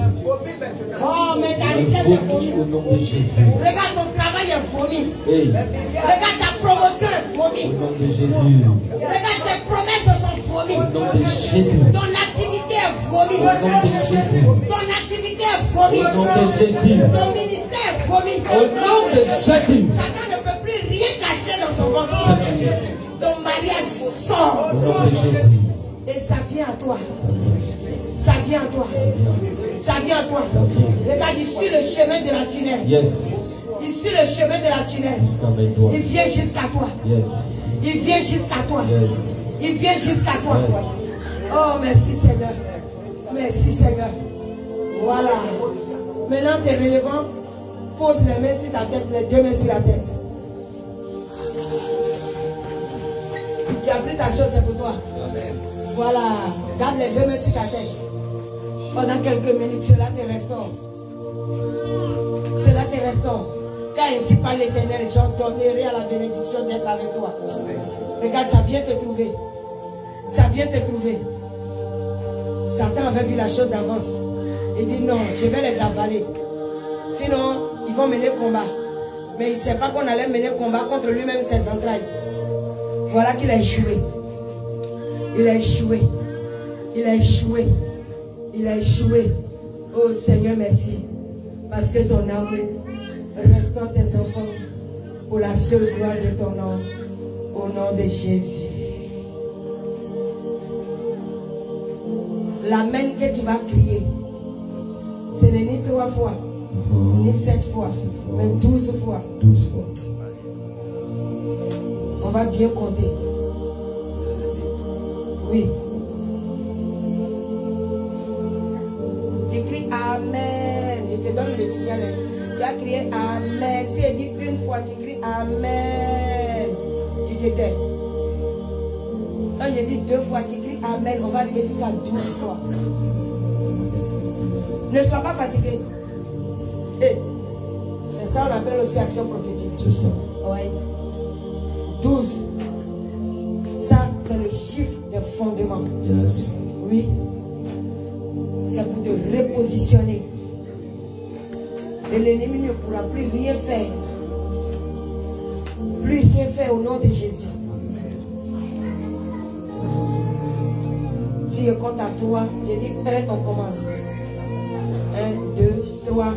Oh, mais ta richesse est vomi. au nom de Jésus. Regarde, ton travail est. Hey, Regarde, ta promotion est au vomi. nom de Jésus. Regarde, tes promesses sont vomies. Au nom de Jésus. Ton activité est vomi. Au nom de Jésus. Ton activité est vomi. Au nom de Jésus. Ton ministère est vomi. Au nom de Jésus. Satan ne peut plus rien cacher dans son ventre. Ton mariage sort. Au nom de Jésus. Et ça vient à toi. Ça vient à toi. Ça vient à toi. Regarde, il suit le chemin de la tunnel. Yes. Il suit le chemin de la tunnel. Il vient jusqu'à toi. Yes. Il vient jusqu'à toi. Yes. Il vient jusqu'à toi. Yes. Oh, merci Seigneur. Merci Seigneur. Voilà. Maintenant, t'es relevant. Pose les mains sur ta tête, les deux mains sur la tête. Tu as pris ta chose, c'est pour toi. Voilà. Garde les deux mains sur ta tête. Pendant quelques minutes, cela te restaure. Cela te restaure. Car ainsi par l'éternel, j'ordonnerai à la bénédiction d'être avec toi. Regarde, ça vient te trouver. Ça vient te trouver. Satan avait vu la chose d'avance. Il dit non, je vais les avaler. Sinon, ils vont mener combat. Mais il ne sait pas qu'on allait mener combat contre lui-même ses entrailles. Voilà qu'il a échoué. Il a échoué. Il a échoué. Il a échoué. Oh Seigneur, merci. Parce que ton amour restaure tes enfants pour la seule gloire de ton nom. Au nom de Jésus. L'amen que tu vas crier, ce n'est ni trois fois, ni sept fois, mais douze fois. Douze fois. On va bien compter. Oui. Tu cries Amen. Je te donne le signal. Tu as crié Amen. Si elle dit une fois, tu cries Amen. Tu t'étais. Quand j'ai dit deux fois, tu Amen. On va arriver jusqu'à douze fois. Ne sois pas fatigué. Eh, C'est ça on appelle aussi action prophétique. C'est ça. Ouais. 12. Ça, c'est le chiffre des fondements. Yes. Oui. C'est pour te repositionner. Et l'ennemi ne pourra plus rien faire. Plus rien faire au nom de Jésus. Je compte à toi, je dis un, on commence. Un, deux, trois.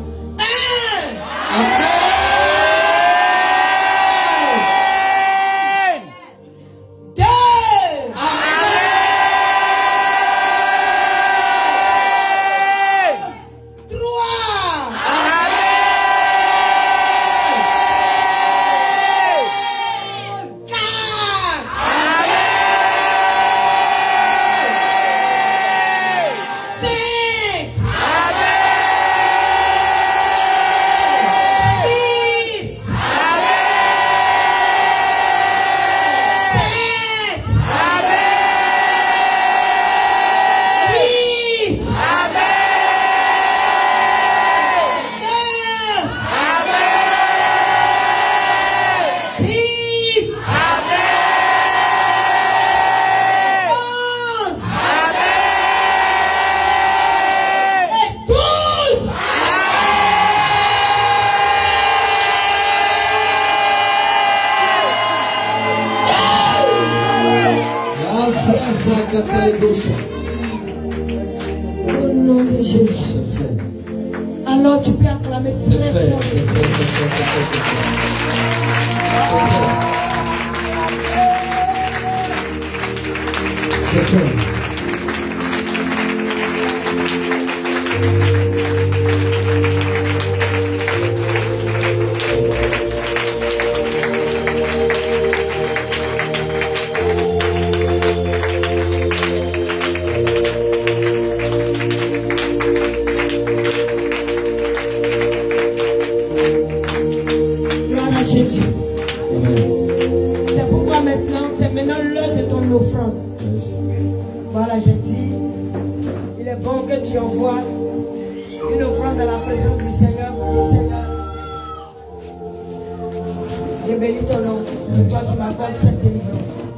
Je bénis ton nom. Toi qui m'accordes cette délivrance.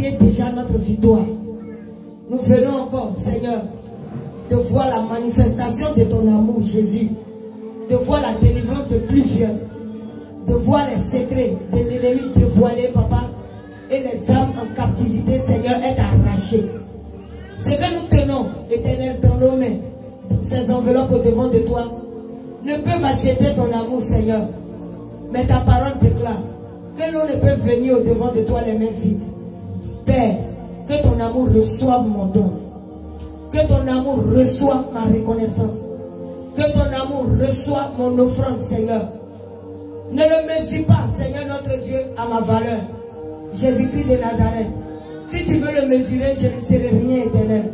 Déjà notre victoire. Nous venons encore, Seigneur, de voir la manifestation de ton amour, Jésus. Mon offrande, Seigneur. Ne le mesure pas, Seigneur notre Dieu, à ma valeur. Jésus-Christ de Nazareth. Si tu veux le mesurer, je ne serai rien éternel.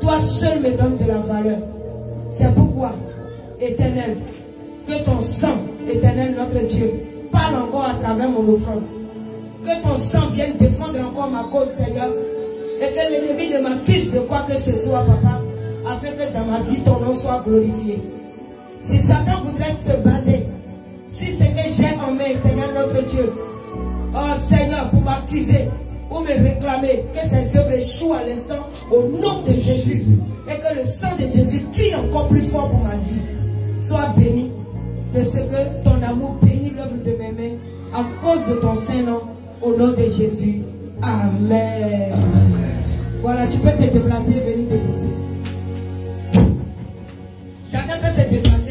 Toi seul me donnes de la valeur. C'est pourquoi, éternel, que ton sang Éternel notre Dieu, parle encore à travers mon offrande. Que ton sang vienne défendre encore ma cause, Seigneur. Et que l'ennemi ne m'accuse de quoi que ce soit, Papa. Afin que dans ma vie, ton nom soit glorifié. Si Satan voudrait se baser sur ce que j'ai en main, Éternel notre Dieu, oh Seigneur, pour m'accuser ou me réclamer que ces œuvres échouent à l'instant au nom de Jésus et que le sang de Jésus crie encore plus fort pour ma vie. Sois béni de ce que ton amour bénit l'œuvre de mes mains à cause de ton saint nom au nom de Jésus. Amen. Voilà, tu peux te déplacer et venir te poser. Chacun peut se déplacer